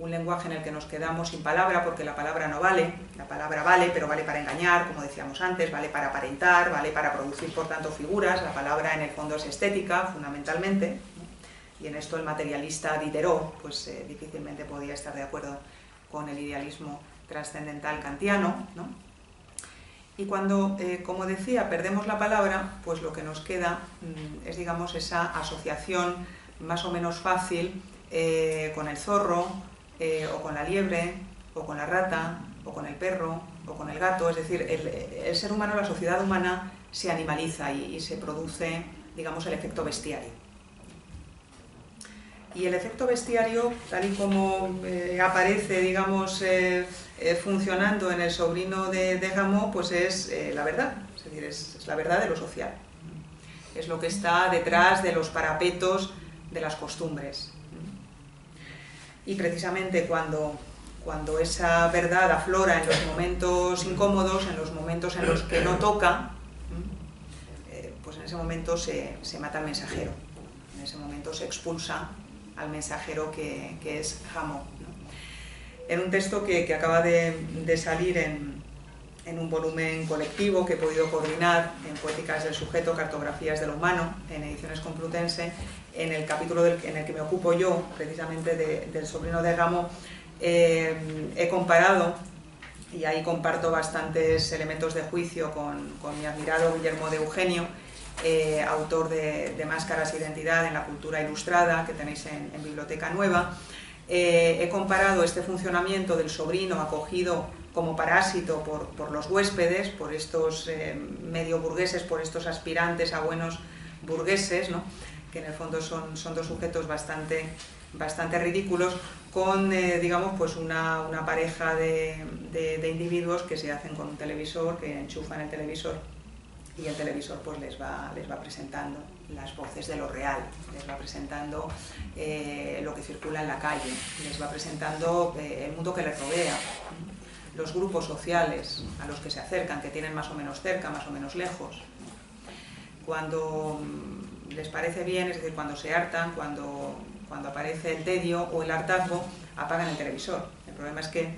un lenguaje en el que nos quedamos sin palabra porque la palabra no vale, la palabra vale, pero vale para engañar, como decíamos antes, vale para aparentar, vale para producir por tanto figuras, la palabra en el fondo es estética fundamentalmente, y en esto el materialista Diderot pues eh, difícilmente podía estar de acuerdo con el idealismo trascendental kantiano, Y cuando, eh, como decía, perdemos la palabra, pues lo que nos queda mm, es, digamos, esa asociación más o menos fácil eh, con el zorro, eh, o con la liebre, o con la rata, o con el perro, o con el gato. Es decir, el, ser humano, la sociedad humana, se animaliza y, se produce, digamos, el efecto bestiario. Y el efecto bestiario, tal y como aparece, digamos, eh, funcionando en el sobrino de, de pues es la verdad, es decir, es la verdad de lo social. Es lo que está detrás de los parapetos de las costumbres y precisamente cuando, cuando esa verdad aflora en los momentos incómodos, en los momentos en los que no toca, eh, pues en ese momento se, mata al mensajero, en ese momento se expulsa al mensajero que, es Jamo. En un texto que, acaba de, salir en, un volumen colectivo que he podido coordinar en Poéticas del Sujeto, Cartografías de lo Humano, en Ediciones Complutense, en el capítulo en el que me ocupo yo, precisamente del sobrino de Gamo, eh, he comparado, y ahí comparto bastantes elementos de juicio con, mi admirado Guillermo de Eugenio, eh, autor de, Máscaras e Identidad en la Cultura Ilustrada, que tenéis en, Biblioteca Nueva. Eh, he comparado este funcionamiento del sobrino acogido como parásito por, los huéspedes, por estos medio burgueses, por estos aspirantes a buenos burgueses, que en el fondo son, dos sujetos bastante, ridículos, con eh, digamos, pues una, pareja de, individuos que se hacen con un televisor, que enchufan el televisor y el televisor pues les va presentando las voces de lo real, les va presentando eh, lo que circula en la calle, les va presentando eh, el mundo que les rodea, los grupos sociales a los que se acercan, que tienen más o menos cerca, más o menos lejos. Cuando les parece bien, es decir, cuando se hartan, cuando, cuando aparece el tedio o el hartazgo, apagan el televisor. El problema es que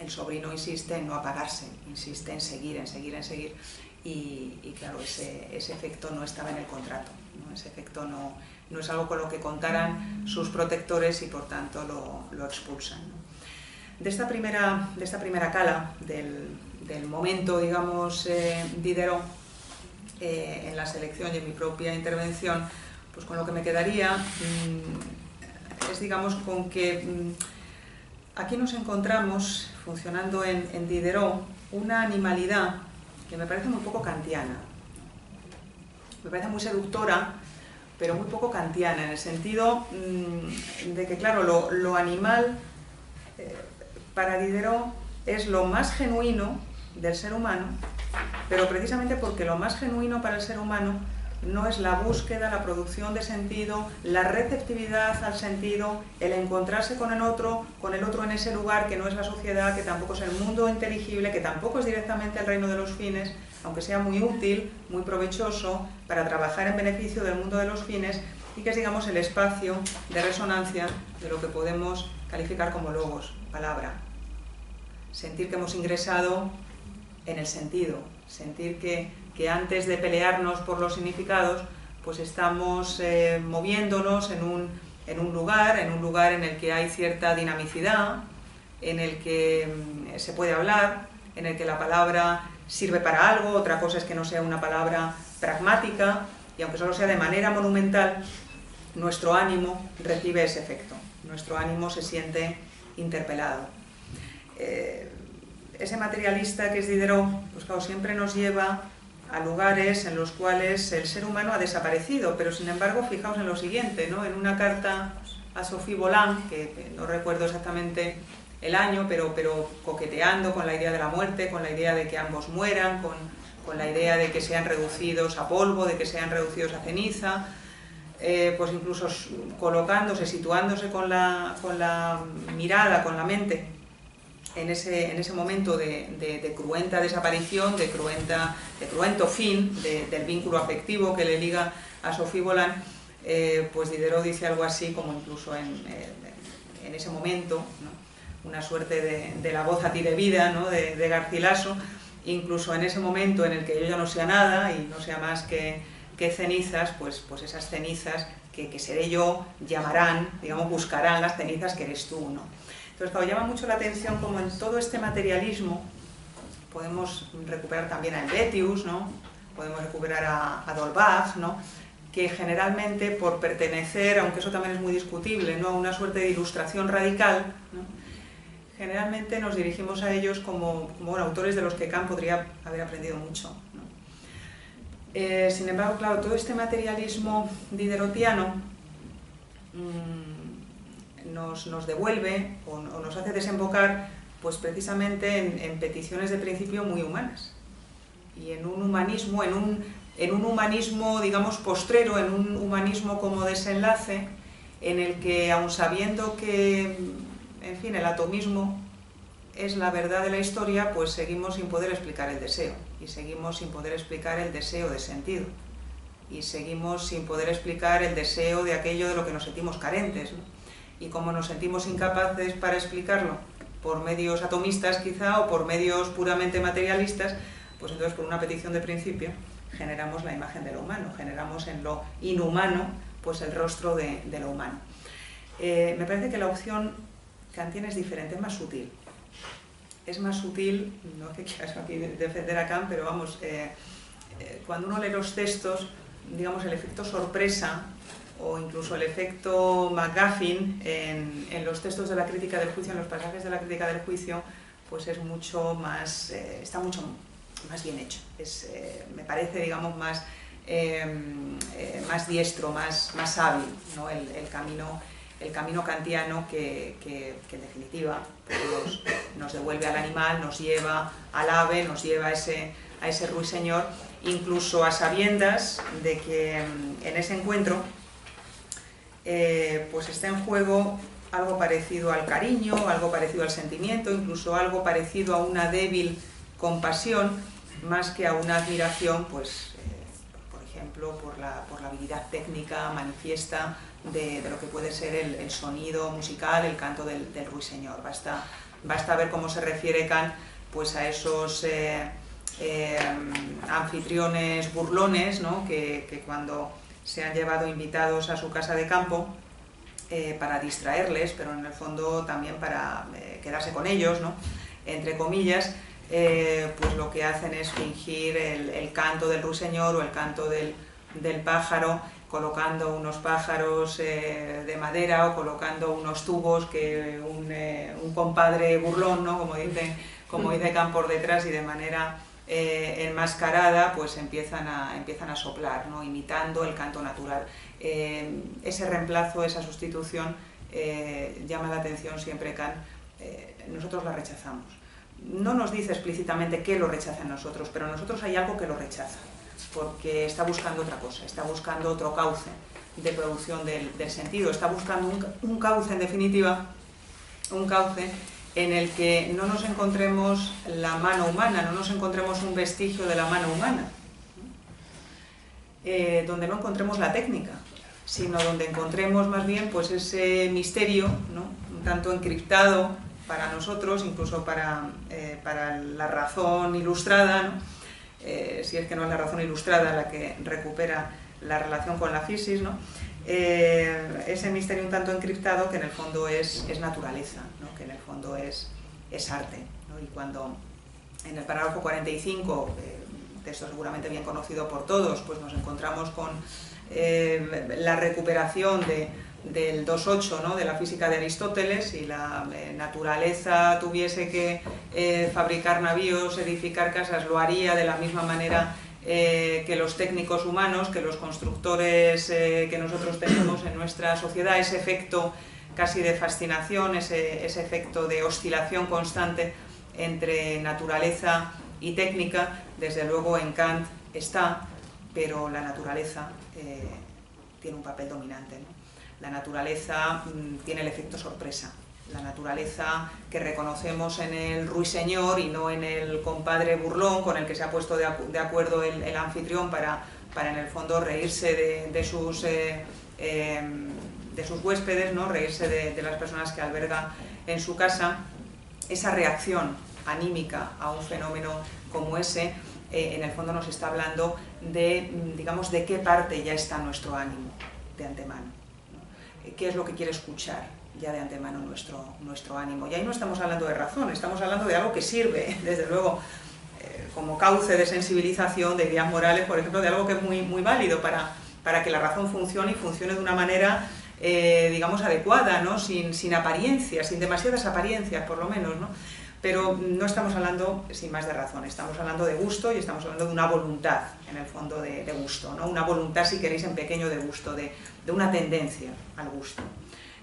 el sobrino insiste en no apagarse, insiste en seguir, en seguir, en seguir. Y, claro, ese, ese, efecto no estaba en el contrato, ese efecto no, no, es algo con lo que contaran sus protectores y por tanto lo, lo expulsan. De, esta primera, de esta primera cala del, del momento, digamos, Diderot, en la selección y en mi propia intervención, pues con lo que me quedaría mm, es, digamos, con que mm, aquí nos encontramos, funcionando en Diderot, una animalidad que me parece muy poco kantiana. Me parece muy seductora, pero muy poco kantiana, en el sentido mm, de que, claro, lo, animal eh, para Diderot es lo más genuino del ser humano, pero precisamente porque lo más genuino para el ser humano no es la búsqueda, la producción de sentido, la receptividad al sentido, el encontrarse con el otro, con el otro en ese lugar que no es la sociedad, que tampoco es el mundo inteligible, que tampoco es directamente el reino de los fines, aunque sea muy útil, muy provechoso para trabajar en beneficio del mundo de los fines y que es, digamos, el espacio de resonancia de lo que podemos calificar como logos, palabra. Sentir que hemos ingresado en el sentido, sentir que que antes de pelearnos por los significados, pues estamos eh, moviéndonos en un, en un, lugar, en un lugar en el que hay cierta dinamicidad, en el que mm, se puede hablar, en el que la palabra sirve para algo, otra cosa es que no sea una palabra pragmática, y aunque solo sea de manera monumental, nuestro ánimo recibe ese efecto, nuestro ánimo se siente interpelado. Eh, ese materialista que es Diderot, pues claro, siempre nos lleva a lugares en los cuales el ser humano ha desaparecido, pero sin embargo, fijaos en lo siguiente, ¿no? en una carta a Sophie Volant, que no recuerdo exactamente el año, pero, pero coqueteando con la idea de la muerte, con la idea de que ambos mueran, con, con la idea de que sean reducidos a polvo, de que sean reducidos a ceniza, eh, pues incluso colocándose, situándose con la, con la mirada, con la mente en ese, en ese momento de, cruenta desaparición, de, cruenta, de cruento fin del vínculo afectivo que le liga a Sofía Bolán, eh, pues Diderot dice algo así como incluso en, en ese momento, una suerte de, la voz a ti de vida ¿no? de, Garcilaso, incluso en ese momento en el que yo ya no sea nada y no sea más que, que cenizas, pues, pues esas cenizas que, que seré yo llamarán, digamos, buscarán las cenizas que eres tú. ¿no? Entonces, claro, llama mucho la atención como en todo este materialismo podemos recuperar también a Helvetius, ¿no? podemos recuperar a, a Dolbach, ¿no? que generalmente por pertenecer, aunque eso también es muy discutible, ¿no? a una suerte de ilustración radical, generalmente nos dirigimos a ellos como, autores de los que Kant podría haber aprendido mucho. Eh, sin embargo, claro, todo este materialismo diderotiano mmm, nos, devuelve o, nos hace desembocar pues precisamente en, peticiones de principio muy humanas y en un humanismo, en un, en un humanismo digamos postrero, en un humanismo como desenlace en el que aun sabiendo que en fin el atomismo es la verdad de la historia, pues seguimos sin poder explicar el deseo y seguimos sin poder explicar el deseo de sentido y seguimos sin poder explicar el deseo de aquello de lo que nos sentimos carentes. ¿no? Y como nos sentimos incapaces para explicarlo por medios atomistas quizá o por medios puramente materialistas, pues entonces por una petición de principio generamos la imagen de lo humano, generamos en lo inhumano pues el rostro de, lo humano. Eh, me parece que la opción kantiana es diferente, es más sutil. Es más sutil, no que quieras aquí defender a Kant, pero vamos, eh, eh, cuando uno lee los textos, digamos, el efecto sorpresa o incluso el efecto McGuffin en, los textos de la crítica del juicio, en los pasajes de la crítica del juicio, pues es mucho más, eh, está mucho más bien hecho. Es, eh, me parece, digamos, más, em, eh, más diestro, más, más hábil ¿no? el, camino, el camino kantiano que, en definitiva pues, nos, devuelve al animal, nos lleva al ave, nos lleva a ese, a ese ruiseñor, incluso a sabiendas de que em, en ese encuentro eh, pues está en juego algo parecido al cariño, algo parecido al sentimiento, incluso algo parecido a una débil compasión, más que a una admiración, pues, eh, por ejemplo, por la, habilidad técnica manifiesta de, lo que puede ser el, sonido musical, el canto del, ruiseñor. Basta, basta ver cómo se refiere Kant pues, a esos eh, anfitriones burlones, ¿no? que cuando se han llevado invitados a su casa de campo eh, para distraerles, pero en el fondo también para eh, quedarse con ellos, ¿no? entre comillas, pues lo que hacen es fingir el, canto del ruiseñor o el canto del, del pájaro colocando unos pájaros de madera o colocando unos tubos que un, un compadre burlón, ¿no? como dicen como dice Can por detrás y de manera eh, enmascarada, pues empiezan a, empiezan a soplar, ¿no? imitando el canto natural. Eh, ese reemplazo, esa sustitución, eh, llama la atención siempre Kant, nosotros la rechazamos. No nos dice explícitamente que lo rechaza en nosotros, pero nosotros hay algo que lo rechaza, porque está buscando otra cosa, está buscando otro cauce de producción del, sentido, está buscando un, un cauce, en definitiva, un cauce en el que no nos encontremos la mano humana, no nos encontremos un vestigio de la mano humana, eh, donde no encontremos la técnica, sino donde encontremos más bien pues ese misterio, un tanto encriptado para nosotros, incluso para, eh, para la razón ilustrada, eh, si es que no es la razón ilustrada la que recupera la relación con la fisis, ¿no? Ese misterio un tanto encriptado que en el fondo es, es naturaleza, que en el fondo es, es arte. Y cuando en el parágrafo 45, eh, texto seguramente bien conocido por todos, pues nos encontramos con eh, la recuperación de, del 2.8 ¿no? de la física de Aristóteles y la eh, naturaleza tuviese que fabricar navíos, edificar casas, lo haría de la misma manera que los técnicos humanos, que los constructores que nosotros tenemos en nuestra sociedad, ese efecto casi de fascinación, ese, efecto de oscilación constante entre naturaleza y técnica, desde luego en Kant está, pero la naturaleza eh, tiene un papel dominante. La naturaleza mm, tiene el efecto sorpresa, la naturaleza que reconocemos en el ruiseñor y no en el compadre burlón con el que se ha puesto de, acuerdo el, anfitrión para, para en el fondo reírse de, sus... Eh, em, de sus huéspedes, ¿no? reírse de, las personas que alberga en su casa, esa reacción anímica a un fenómeno como ese, eh, en el fondo nos está hablando de, digamos, de qué parte ya está nuestro ánimo de antemano, qué es lo que quiere escuchar ya de antemano nuestro, nuestro ánimo. Y ahí no estamos hablando de razón, estamos hablando de algo que sirve, desde luego, eh, como cauce de sensibilización, de ideas morales, por ejemplo, de algo que es muy, muy válido para, para que la razón funcione y funcione de una manera eh, digamos, adecuada, ¿no? sin, sin apariencias, sin demasiadas apariencias por lo menos, ¿no? pero no estamos hablando sin más de razón, estamos hablando de gusto y estamos hablando de una voluntad, en el fondo, de, gusto, ¿no? una voluntad, si queréis, en pequeño de gusto, de, de una tendencia al gusto,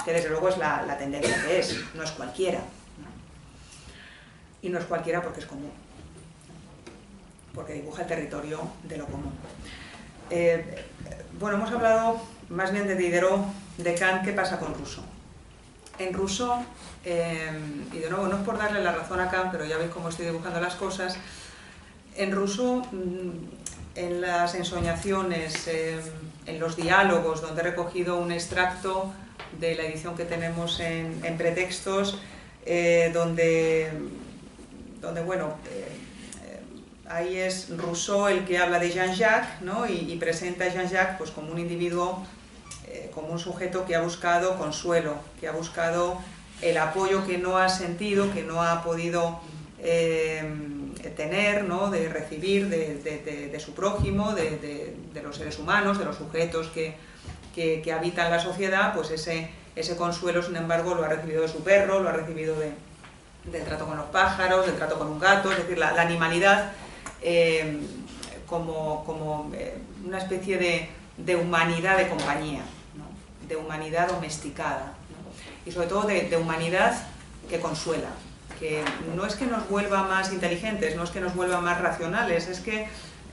que desde luego es la, tendencia que es, no es cualquiera, y no es cualquiera porque es común, porque dibuja el territorio de lo común. Eh, bueno, hemos hablado más bien de Diderot, de Kant, ¿qué pasa con Rousseau? En Rousseau, em, y de nuevo no es por darle la razón a Kant, pero ya veis cómo estoy dibujando las cosas, en Rousseau, mm, en las ensoñaciones, em, en los diálogos, donde he recogido un extracto de la edición que tenemos en, pretextos, eh, donde, donde, bueno, eh, ahí es Rousseau el que habla de Jean-Jacques ¿no? y, y, presenta a Jean-Jacques pues, como un individuo eh, como un sujeto que ha buscado consuelo, que ha buscado el apoyo que no ha sentido, que no ha podido tener, ¿no? de recibir de, su prójimo, de, los seres humanos, de los sujetos que, que, habitan la sociedad, pues ese, consuelo, sin embargo, lo ha recibido de su perro, lo ha recibido del trato con los pájaros, del trato con un gato, es decir, la, animalidad eh, como, como una especie de humanidad de compañía de humanidad domesticada y sobre todo de, humanidad que consuela, que no es que nos vuelva más inteligentes, no es que nos vuelva más racionales, es que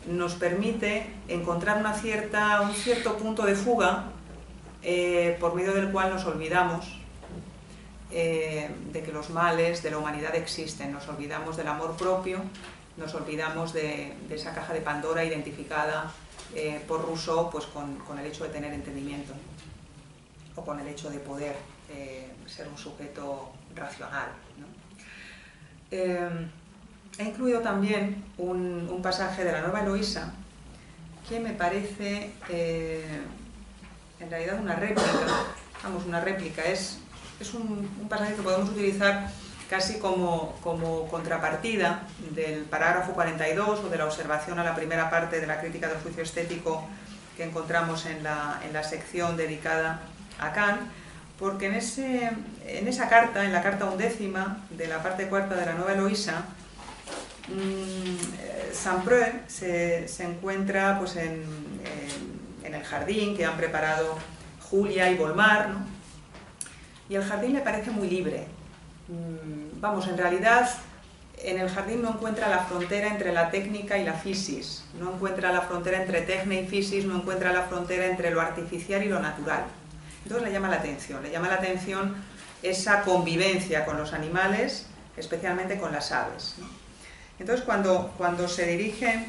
nos permite encontrar una cierta, un cierto punto de fuga eh, por medio del cual nos olvidamos eh, de que los males de la humanidad existen, nos olvidamos del amor propio, nos olvidamos de, esa caja de Pandora identificada eh, por Rousseau pues con, el hecho de tener entendimiento con el hecho de poder ser un sujeto racional. He incluido también un, pasaje de la Nueva Eloísa que me parece eh, en realidad una réplica, vamos, una réplica, es, un, pasaje que podemos utilizar casi como, contrapartida del parágrafo 42 o de la observación a la primera parte de la crítica del juicio estético que encontramos en la, sección dedicada a Kant, porque en, en esa carta, en la carta undécima de la parte cuarta de la Nueva Eloísa, mmm, Saint-Preux se, encuentra pues, en, el jardín que han preparado Julia y Volmar, y el jardín le parece muy libre, Mm, vamos, en realidad en el jardín no encuentra la frontera entre la técnica y la fisis, no encuentra la frontera entre técnica y fisis, no encuentra la frontera entre lo artificial y lo natural. Entonces le llama la atención, le llama la atención esa convivencia con los animales, especialmente con las aves. Entonces cuando, cuando se dirige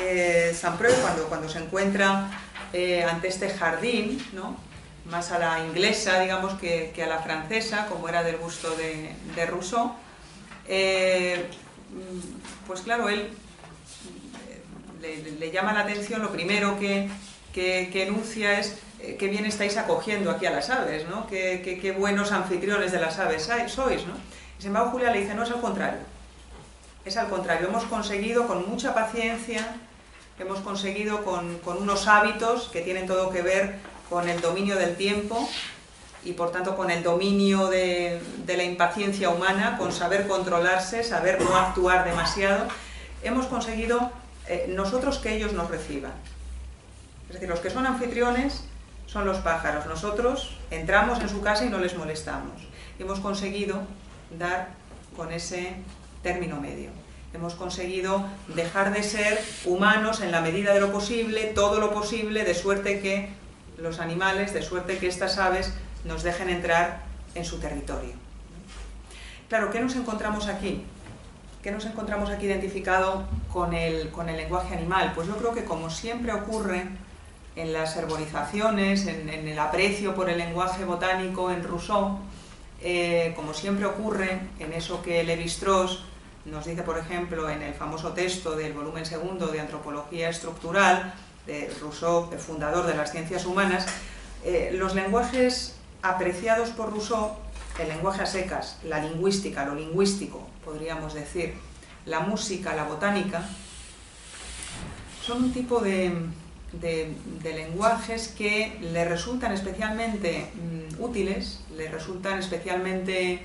eh, Saint-Preux, cuando, cuando se encuentra eh, ante este jardín, más a la inglesa, digamos, que, a la francesa, como era del gusto de, Rousseau. Eh, pues claro, él eh, le, llama la atención, lo primero que, enuncia es qué bien estáis acogiendo aquí a las aves, ¿no? Qué, buenos anfitriones de las aves sois, ¿no? sin embargo, Julia le dice, no, es al contrario. Es al contrario, hemos conseguido con mucha paciencia, hemos conseguido con, unos hábitos que tienen todo que ver con el dominio del tiempo y por tanto con el dominio de, la impaciencia humana, con saber controlarse, saber no actuar demasiado, hemos conseguido eh, nosotros que ellos nos reciban. Es decir, los que son anfitriones son los pájaros, nosotros entramos en su casa y no les molestamos. Hemos conseguido dar con ese término medio. Hemos conseguido dejar de ser humanos en la medida de lo posible, todo lo posible, de suerte que los animales, de suerte que estas aves nos dejen entrar en su territorio. Claro, ¿qué nos encontramos aquí? ¿Qué nos encontramos aquí identificado con el, con el lenguaje animal? Pues yo creo que como siempre ocurre en las herborizaciones, en, el aprecio por el lenguaje botánico en Rousseau, eh, como siempre ocurre en eso que Levi-Strauss nos dice, por ejemplo, en el famoso texto del volumen segundo de Antropología Estructural, de Rousseau, el fundador de las ciencias humanas, eh, los lenguajes apreciados por Rousseau, el lenguaje a secas, la lingüística, lo lingüístico, podríamos decir, la música, la botánica, son un tipo de, lenguajes que le resultan especialmente mm, útiles, le resultan especialmente,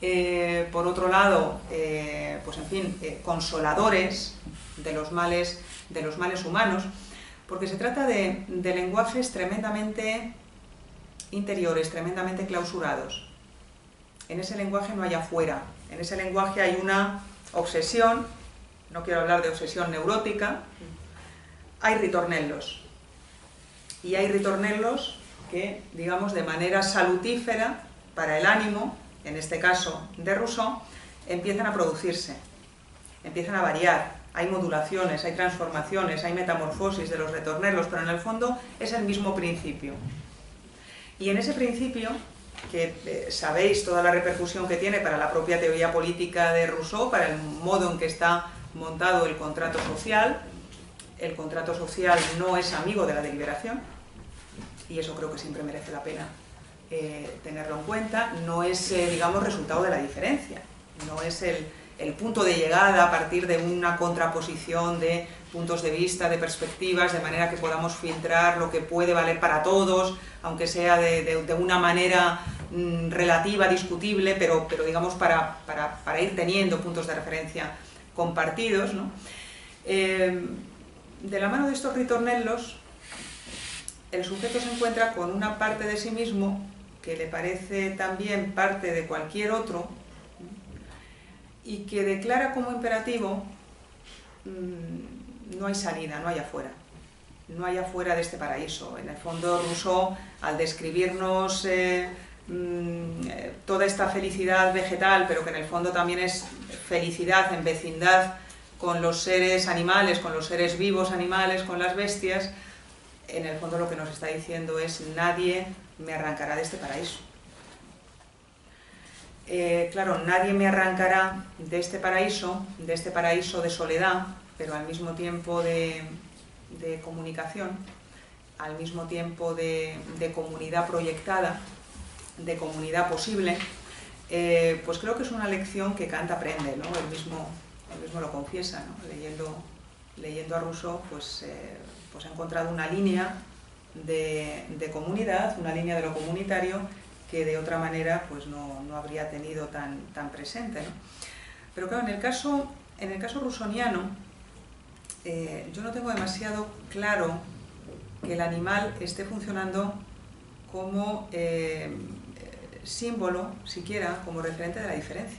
eh, por otro lado, eh, pues en fin, consoladores de los males, de los males humanos, porque se trata de, lenguajes tremendamente interiores, tremendamente clausurados. En ese lenguaje no hay afuera, en ese lenguaje hay una obsesión, no quiero hablar de obsesión neurótica, hay ritornellos. Y hay ritornellos que, digamos, de manera salutífera para el ánimo, en este caso de Rousseau, empiezan a producirse, empiezan a variar, hay modulaciones, hay transformaciones, hay metamorfosis de los retorneros, pero en el fondo es el mismo principio. Y en ese principio, que eh, sabéis toda la repercusión que tiene para la propia teoría política de Rousseau, para el modo en que está montado el contrato social, el contrato social no es amigo de la deliberación, y eso creo que siempre merece la pena eh, tenerlo en cuenta, no es, eh, digamos, resultado de la diferencia, no es el, punto de llegada a partir de una contraposición de puntos de vista, de perspectivas, de manera que podamos filtrar lo que puede valer para todos, aunque sea de, una manera mm, relativa, discutible, pero, pero digamos para, ir teniendo puntos de referencia compartidos. Eh, de la mano de estos ritornellos, el sujeto se encuentra con una parte de sí mismo que le parece también parte de cualquier otro, y que declara como imperativo mm, no hay salida, no hay afuera, no hay afuera de este paraíso. En el fondo Rousseau, al describirnos eh, mm, toda esta felicidad vegetal, pero que en el fondo también es felicidad en vecindad con los seres animales, con los seres vivos animales, con las bestias, en el fondo lo que nos está diciendo es nadie me arrancará de este paraíso. Eh, claro, nadie me arrancará de este paraíso, de este paraíso de soledad, pero al mismo tiempo de, comunicación, al mismo tiempo de, comunidad proyectada, de comunidad posible, eh, pues creo que es una lección que Kant aprende, ¿no? él, mismo, mismo lo confiesa, leyendo a Rousseau, pues, eh, pues ha encontrado una línea de, comunidad, una línea de lo comunitario que de otra manera pues no, no habría tenido tan, tan presente. Pero claro, en el caso, en el caso rusoniano, eh, yo no tengo demasiado claro que el animal esté funcionando como eh, símbolo, siquiera, como referente de la diferencia.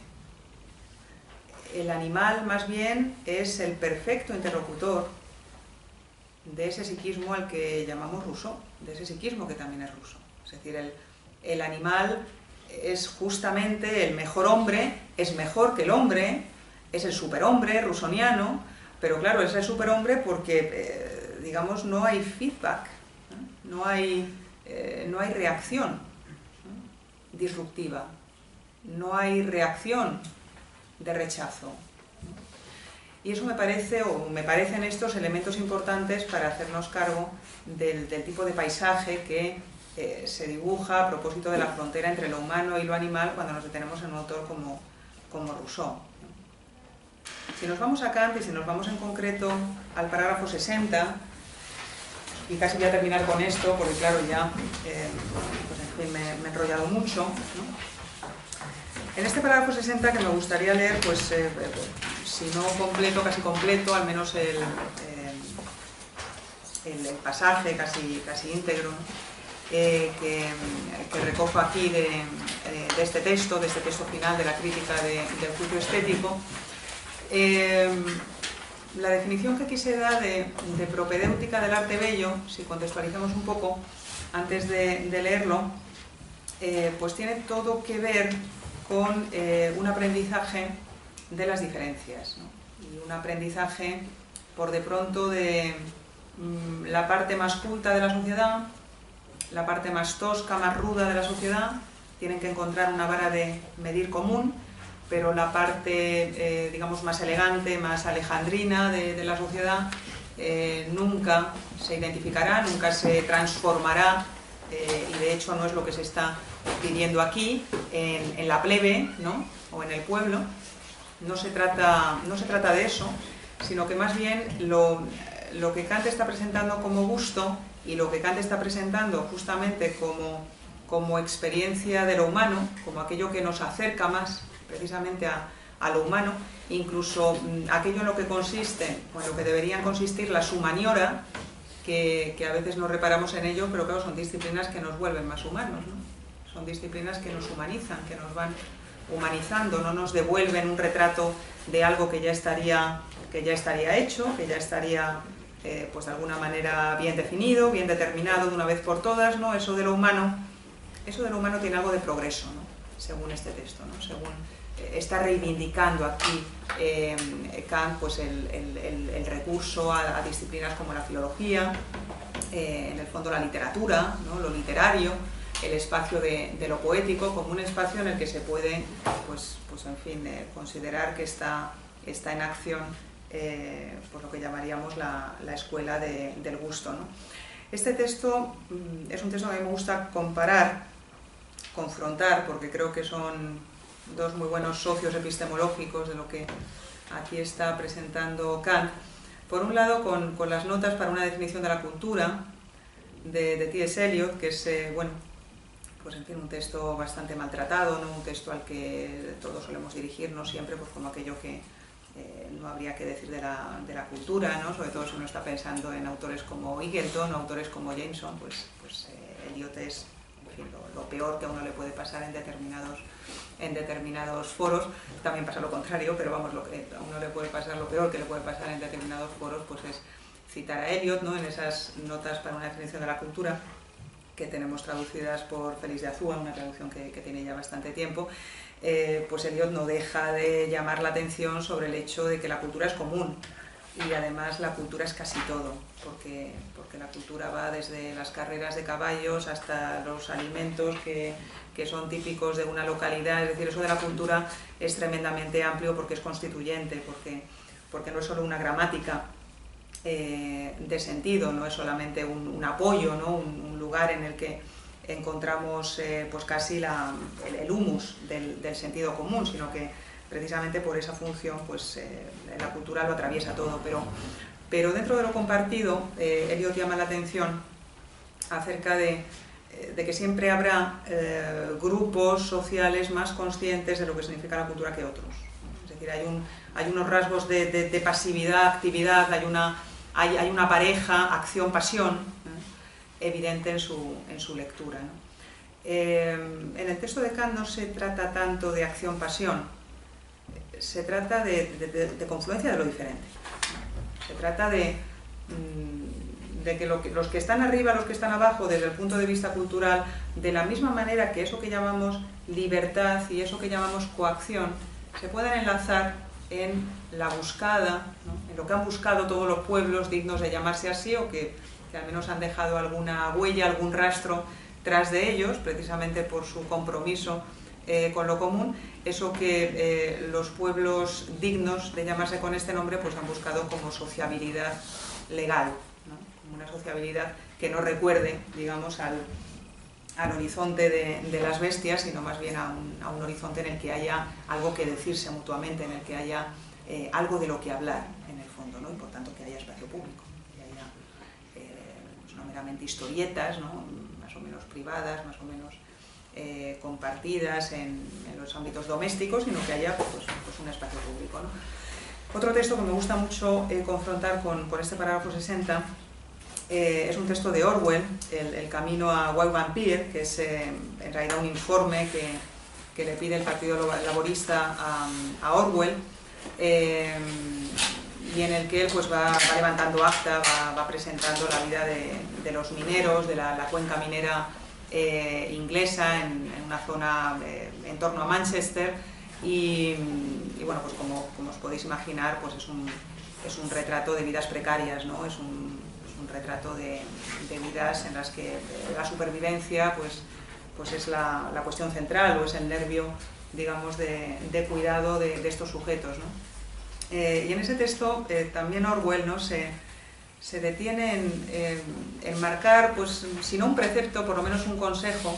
El animal, más bien, es el perfecto interlocutor de ese psiquismo al que llamamos Rousseau, de ese psiquismo que también es ruso. Es decir, el, el animal es justamente el mejor hombre, es mejor que el hombre, es el superhombre rusoniano, pero claro, es el superhombre porque, eh, digamos, no hay feedback, no, hay, eh, no hay reacción disruptiva, no hay reacción de rechazo. Y eso me parece, o me parecen estos elementos importantes para hacernos cargo del, tipo de paisaje que eh, se dibuja a propósito de la frontera entre lo humano y lo animal cuando nos detenemos en un autor como, como Rousseau. Si nos vamos a Kant y si nos vamos en concreto al parágrafo 60, y casi voy a terminar con esto, porque claro, ya eh, pues me, he enrollado mucho. En este parágrafo 60 que me gustaría leer, pues, eh, si no completo, casi completo, al menos el, el, pasaje casi, casi íntegro, que, recojo aquí de, de, este texto, de este texto final de la crítica del juicio estético, la definición que quise dar de, propedéutica del arte bello, si contextualizamos un poco antes de, leerlo, eh, pues tiene todo que ver con eh, un aprendizaje de las diferencias. Y un aprendizaje, por de pronto, de mm, la parte más culta de la sociedad, la parte más tosca, más ruda de la sociedad, tienen que encontrar una vara de medir común pero la parte, eh, digamos, más elegante, más alejandrina de, la sociedad eh, nunca se identificará, nunca se transformará, eh, y de hecho no es lo que se está pidiendo aquí, en, la plebe ¿no? o en el pueblo. No se, trata, no se trata de eso, sino que más bien lo, lo que Kant está presentando como gusto y lo que Kant está presentando justamente como, como experiencia de lo humano, como aquello que nos acerca más precisamente a, lo humano, incluso mm, aquello en lo que consiste, o en lo que deberían consistir las humaniora, que, a veces no reparamos en ello, pero claro, son disciplinas que nos vuelven más humanos, son disciplinas que nos humanizan, que nos van humanizando, no nos devuelven un retrato de algo que ya estaría, que ya estaría hecho, que ya estaría eh, pues de alguna manera bien definido, bien determinado de una vez por todas, ¿no? Eso de lo humano, eso de lo humano tiene algo de progreso, según este texto, ¿no? según está reivindicando aquí eh, Kant pues el, recurso a, disciplinas como la filología, eh, en el fondo la literatura, lo literario, el espacio de, lo poético como un espacio en el que se puede, pues, pues en fin, eh, considerar que está, está en acción por lo que llamaríamos la, escuela del gusto. Este texto mm, es un texto que a mí me gusta comparar, confrontar, porque creo que son dos muy buenos socios epistemológicos de lo que aquí está presentando Kant. Por un lado, con, con las notas para una definición de la cultura de, de T.S. Eliot, que es, eh, bueno, pues en fin, un texto bastante maltratado, ¿no? un texto al que todos solemos dirigirnos siempre pues como aquello que eh, no habría que decir de la, de la, cultura, ¿no? sobre todo si uno está pensando en autores como Eagleton autores como Jameson, pues, pues eh, Eliot es lo, peor que a uno le puede pasar en determinados, en determinados foros. También pasa lo contrario, pero vamos, lo que a uno le puede pasar, lo peor que le puede pasar en determinados foros, pues es citar a Eliot ¿no? en esas notas para una definición de la cultura que tenemos traducidas por Félix de Azúa, una traducción que, tiene ya bastante tiempo, eh, pues Eliot no deja de llamar la atención sobre el hecho de que la cultura es común, y además la cultura es casi todo, porque, porque la cultura va desde las carreras de caballos hasta los alimentos que, que, son típicos de una localidad, es decir, eso de la cultura es tremendamente amplio porque es constituyente, porque, porque no es solo una gramática eh, de sentido, no es solamente un, apoyo, ¿no? Un, lugar en el que encontramos eh, pues casi el, humus del, sentido común, sino que precisamente por esa función pues, eh, la cultura lo atraviesa todo. Pero, pero dentro de lo compartido, Eliot llama la atención acerca de, que siempre habrá grupos sociales más conscientes de lo que significa la cultura que otros. Es decir, hay, un, hay unos rasgos de, pasividad, actividad, hay una, hay, hay una pareja, acción, pasión, evidente en su, en su lectura. Eh, en el texto de Kant no se trata tanto de acción-pasión, se trata de, confluencia de lo diferente. Se trata de, mm, de que, los que están arriba, los que están abajo, desde el punto de vista cultural, de la misma manera que eso que llamamos libertad y eso que llamamos coacción, se puedan enlazar en la buscada, en lo que han buscado todos los pueblos dignos de llamarse así o que que al menos han dejado alguna huella, algún rastro tras de ellos, precisamente por su compromiso eh, con lo común, eso que eh, los pueblos dignos de llamarse con este nombre pues han buscado como sociabilidad legal, una sociabilidad que no recuerde, digamos, al, horizonte de, las bestias, sino más bien a un, horizonte en el que haya algo que decirse mutuamente, en el que haya eh, algo de lo que hablar, en el fondo, ¿no? y por tanto que haya espacio público historietas, más o menos privadas, más o menos eh, compartidas en, los ámbitos domésticos, sino que haya pues, pues, un espacio público. Otro texto que me gusta mucho eh, confrontar con, este parágrafo 60 eh, es un texto de Orwell, El, camino a White Vampire, que es en realidad un informe que, le pide el Partido Laborista a, Orwell y en el que él pues, va, levantando acta, va, presentando la vida de, los mineros, de la, cuenca minera eh, inglesa en, una zona eh, en torno a Manchester y, bueno, pues como, os podéis imaginar, pues es un, es un retrato de vidas precarias, ¿no? es, un, retrato de, vidas en las que la supervivencia pues, pues es la, cuestión central o es el nervio digamos, de, cuidado de, de estos sujetos. ¿no? Eh, y en ese texto eh, también Orwell ¿no? se, se detiene en, marcar, pues, si no un precepto, por lo menos un consejo,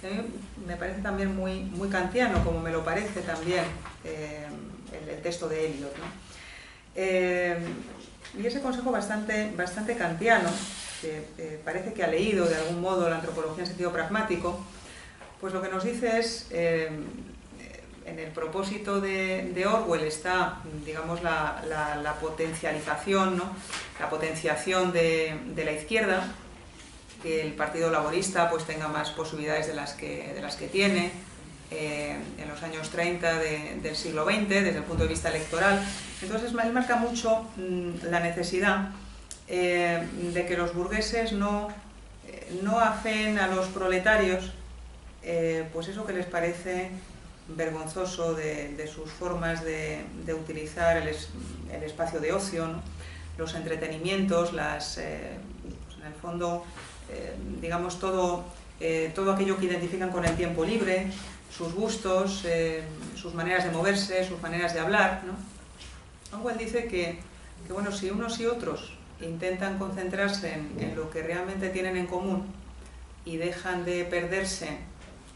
que a mí me parece también muy, muy kantiano, como me lo parece también eh, el, texto de Eliot. Y ese consejo bastante, bastante kantiano, que parece que ha leído de algún modo la antropología en sentido pragmático, pues lo que nos dice es en el propósito de, Orwell está, digamos, la, potencialización, ¿no? la potenciación de, la izquierda, que el Partido Laborista pues, tenga más posibilidades de las que, de las que tiene eh, en los años 30 del siglo XX, desde el punto de vista electoral. Entonces, él marca mucho mm, la necesidad eh, de que los burgueses no, eh, no afeen a los proletarios pues eso que les parece vergonzoso de, sus formas de, utilizar el, espacio de ocio, los entretenimientos, las, pues en el fondo, digamos, todo, todo aquello que identifican con el tiempo libre, sus gustos, sus maneras de moverse, sus maneras de hablar. ¿no? dice que, bueno, si unos y otros intentan concentrarse en lo que realmente tienen en común y dejan de perderse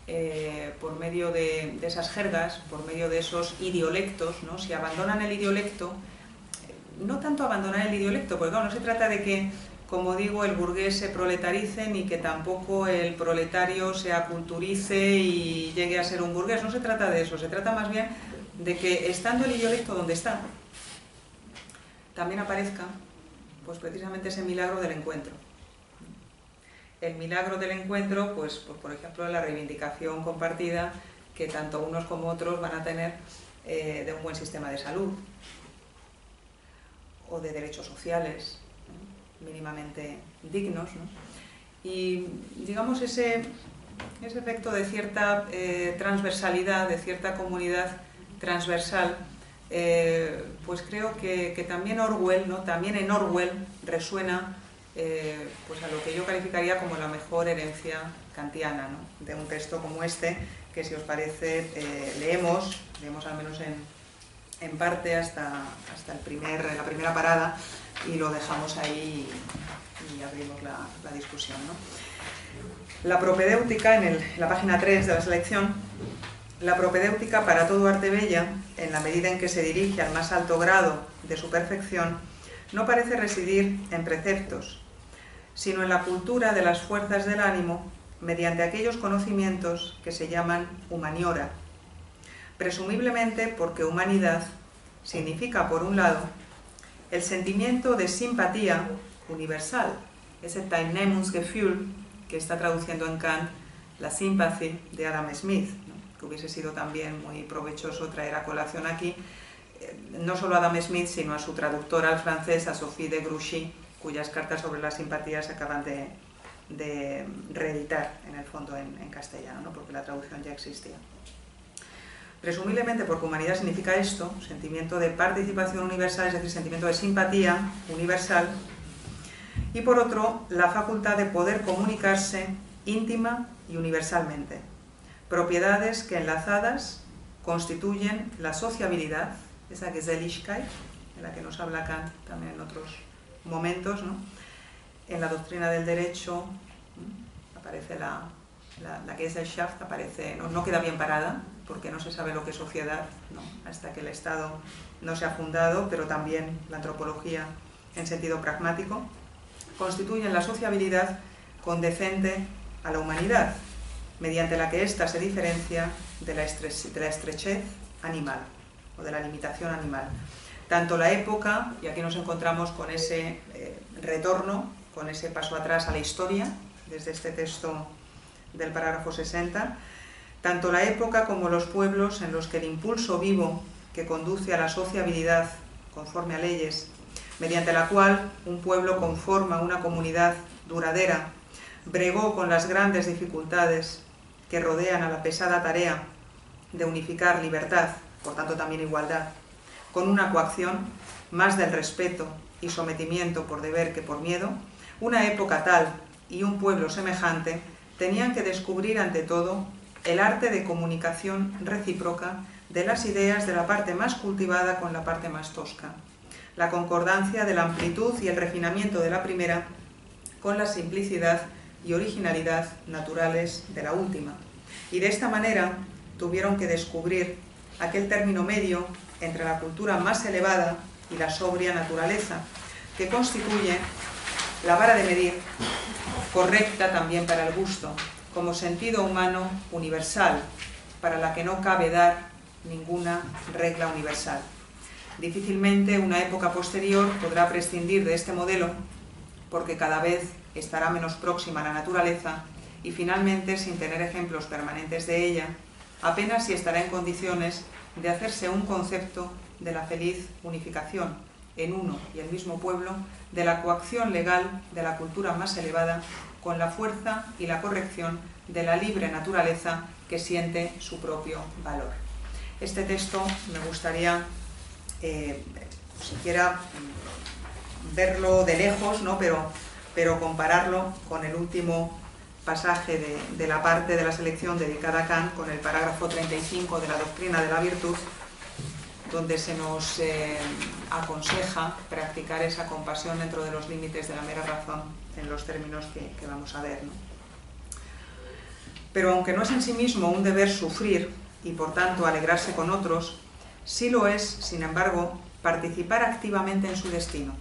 eh, por medio de, esas jergas, por medio de esos idiolectos, ¿no? si abandonan el idiolecto, eh, no tanto abandonar el idiolecto, porque no se trata de que, como digo, el burgués se proletarice ni que tampoco el proletario se aculturice y llegue a ser un burgués, no se trata de eso, se trata más bien de que estando el idiolecto donde está, también aparezca pues precisamente ese milagro del encuentro. El milagro del encuentro, pues, pues, por ejemplo la reivindicación compartida que tanto unos como otros van a tener eh, de un buen sistema de salud o de derechos sociales mínimamente dignos. Y digamos ese, ese efecto de cierta eh, transversalidad, de cierta comunidad transversal, eh, pues creo que, que, también Orwell, ¿no? también en Orwell resuena eh, pues a lo que yo calificaría como la mejor herencia kantiana de un texto como este, que si os parece leemos, leemos al menos en, en parte hasta, hasta el primer, la primera parada y lo dejamos ahí y, abrimos la, discusión. La propedéutica, en, la página 3 de la selección, la propedéutica para todo arte bella, en la medida en que se dirige al más alto grado de su perfección, no parece residir en preceptos, sino en la cultura de las fuerzas del ánimo mediante aquellos conocimientos que se llaman humaniora, presumiblemente porque humanidad significa, por un lado, el sentimiento de simpatía universal, ese Teilnehmungsgefühl que está traduciendo en Kant la sympathy de Adam Smith, que hubiese sido también muy provechoso traer a colación aquí, eh, no solo a Adam Smith, sino a su traductora al francés, a Sophie de Grouchy, cuyas cartas sobre la simpatía se acaban de, reeditar, en el fondo, en, castellano, porque la traducción ya existía. Presumiblemente porque humanidad significa esto, sentimiento de participación universal, es decir, sentimiento de simpatía universal, y por otro, la facultad de poder comunicarse íntima y universalmente, propiedades que enlazadas constituyen la sociabilidad, esa Geselligkeit, de la que nos habla Kant también en otros momentos, ¿no? en la doctrina del derecho aparece la, la, la Gesellschaft, aparece, no, no queda bien parada, porque no se sabe lo que es sociedad hasta que el Estado no se ha fundado, pero también la antropología en sentido pragmático, constituyen la sociabilidad condecente a la humanidad, mediante la que ésta se diferencia de la, estrechez animal o de la limitación animal. Tanto la época, y aquí nos encontramos con ese eh, retorno, con ese paso atrás a la historia, desde este texto del parágrafo 60, tanto la época como los pueblos en los que el impulso vivo que conduce a la sociabilidad conforme a leyes, mediante la cual un pueblo conforma una comunidad duradera, bregó con las grandes dificultades que rodean a la pesada tarea de unificar libertad, por tanto también igualdad, con una coacción más del respeto y sometimiento por deber que por miedo, una época tal y un pueblo semejante tenían que descubrir ante todo el arte de comunicación recíproca de las ideas de la parte más cultivada con la parte más tosca, la concordancia de la amplitud y el refinamiento de la primera con la simplicidad y originalidad naturales de la última. Y de esta manera tuvieron que descubrir aquel término medio entre la cultura más elevada y la sobria naturaleza, que constituye la vara de medir correcta también para el gusto, como sentido humano universal, para la que no cabe dar ninguna regla universal. Difícilmente una época posterior podrá prescindir de este modelo porque cada vez estará menos próxima a la naturaleza y finalmente, sin tener ejemplos permanentes de ella, apenas si estará en condiciones de hacerse un concepto de la feliz unificación en uno y el mismo pueblo de la coacción legal de la cultura más elevada con la fuerza y la corrección de la libre naturaleza que siente su propio valor. Este texto me gustaría, eh, siquiera verlo de lejos, ¿no? pero, pero compararlo con el último pasaje de, de, la parte de la selección dedicada a Kant, con el parágrafo 35 de la doctrina de la virtud, donde se nos eh, aconseja practicar esa compasión dentro de los límites de la mera razón en los términos que, vamos a ver. Pero aunque no es en sí mismo un deber sufrir y por tanto alegrarse con otros, sí lo es, sin embargo, participar activamente en su destino.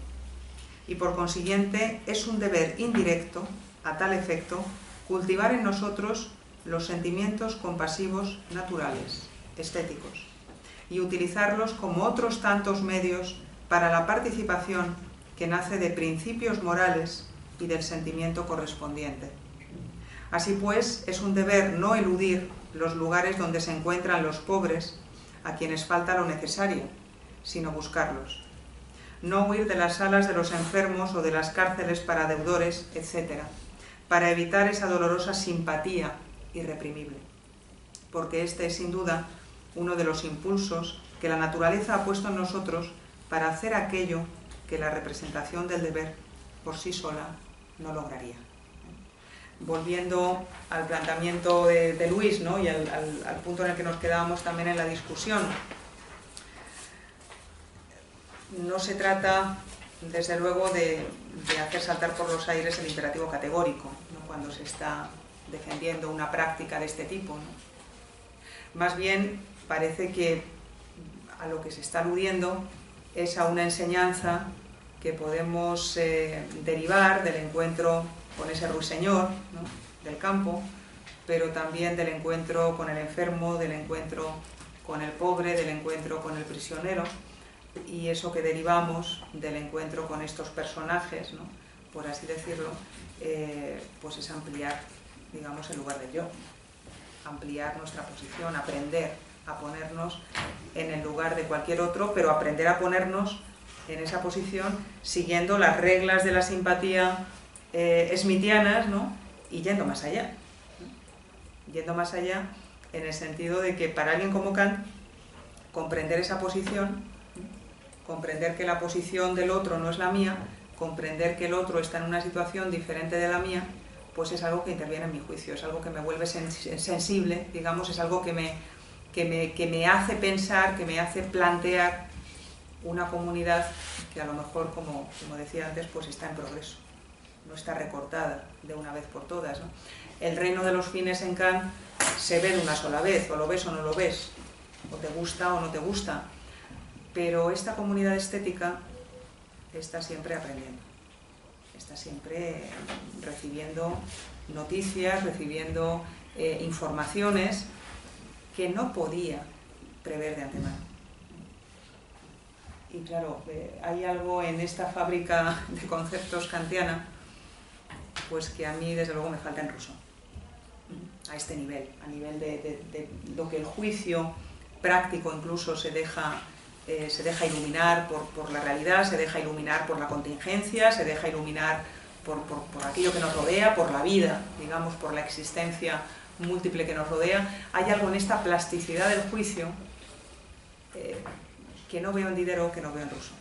Y por consiguiente es un deber indirecto, a tal efecto, cultivar en nosotros los sentimientos compasivos naturales, estéticos y utilizarlos como otros tantos medios para la participación que nace de principios morales y del sentimiento correspondiente. Así pues, es un deber no eludir los lugares donde se encuentran los pobres, a quienes falta lo necesario, sino buscarlos. No huir de las salas de los enfermos o de las cárceles para deudores, etc., para evitar esa dolorosa simpatía irreprimible. Porque este es sin duda uno de los impulsos que la naturaleza ha puesto en nosotros para hacer aquello que la representación del deber por sí sola no lograría. Volviendo al planteamiento de, Luis ¿no? y al, punto en el que nos quedábamos también en la discusión, no se trata, desde luego, de, hacer saltar por los aires el imperativo categórico. cuando se está defendiendo una práctica de este tipo. Más bien parece que a lo que se está aludiendo es a una enseñanza que podemos eh, derivar del encuentro con ese ruiseñor del campo, pero también del encuentro con el enfermo, del encuentro con el pobre, del encuentro con el prisionero, y eso que derivamos del encuentro con estos personajes, ¿no? por así decirlo, eh, pues es ampliar, digamos, el lugar del yo, ampliar nuestra posición, aprender a ponernos en el lugar de cualquier otro, pero aprender a ponernos en esa posición siguiendo las reglas de la simpatía eh, smithianas ¿no? y yendo más allá. Yendo más allá en el sentido de que para alguien como Kant, comprender esa posición, comprender que la posición del otro no es la mía, comprender que el otro está en una situación diferente de la mía, pues es algo que interviene en mi juicio, es algo que me vuelve sensible, digamos, es algo que me, que me, que me hace pensar, que me hace plantear una comunidad que a lo mejor, como, como decía antes, pues está en progreso, no está recortada de una vez por todas. El reino de los fines en Kant se ve de una sola vez, o lo ves o no lo ves, o te gusta o no te gusta, pero esta comunidad estética está siempre aprendiendo, está siempre recibiendo noticias, recibiendo eh, informaciones que no podía prever de antemano. Y claro, eh, hay algo en esta fábrica de conceptos kantiana pues que a mí desde luego me falta en ruso, a este nivel, a nivel de, lo que el juicio práctico incluso se deja, eh, se deja iluminar por, la realidad, se deja iluminar por la contingencia, se deja iluminar por, aquello que nos rodea, por la vida, digamos, por la existencia múltiple que nos rodea, hay algo en esta plasticidad del juicio que no veo en Diderot, que no veo en Rousseau,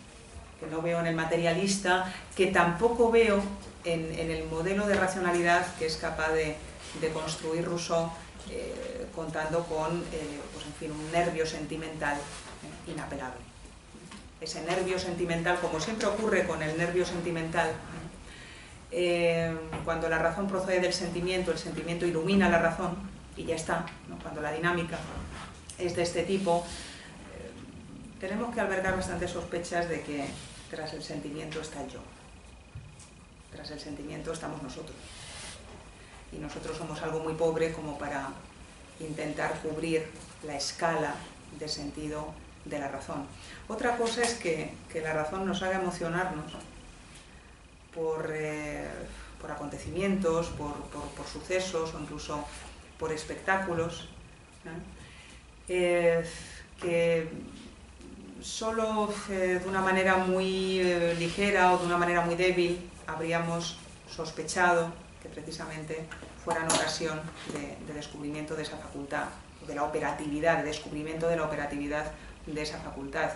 que no veo en el materialista, que tampoco veo en, el modelo de racionalidad que es capaz de, construir Rousseau eh, contando con eh, pues en fin, un nervio sentimental inapelable. Ese nervio sentimental, como siempre ocurre con el nervio sentimental, eh, cuando la razón procede del sentimiento, el sentimiento ilumina la razón y ya está. Cuando la dinámica es de este tipo, eh, tenemos que albergar bastantes sospechas de que tras el sentimiento está yo. Tras el sentimiento estamos nosotros. Y nosotros somos algo muy pobre como para intentar cubrir la escala de sentido de la razón. Otra cosa es que, que la razón nos haga emocionarnos por, eh, por acontecimientos, por, por, sucesos o incluso por espectáculos, eh, que solo eh, de una manera muy ligera o de una manera muy débil habríamos sospechado que precisamente fueran ocasión de, de descubrimiento de esa facultad, de la operatividad, de descubrimiento de la operatividad de esa facultad.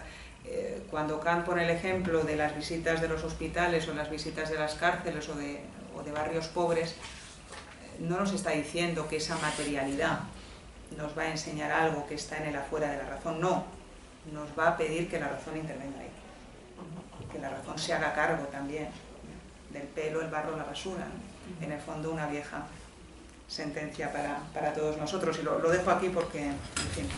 Eh, cuando Kant pone el ejemplo de las visitas de los hospitales o las visitas de las cárceles o de, barrios pobres, eh, no nos está diciendo que esa materialidad nos va a enseñar algo que está en el afuera de la razón, no, nos va a pedir que la razón intervenga ahí, que la razón se haga cargo también del pelo, el barro, la basura, en el fondo una vieja sentencia para, todos nosotros. Y lo, dejo aquí porque, en fin,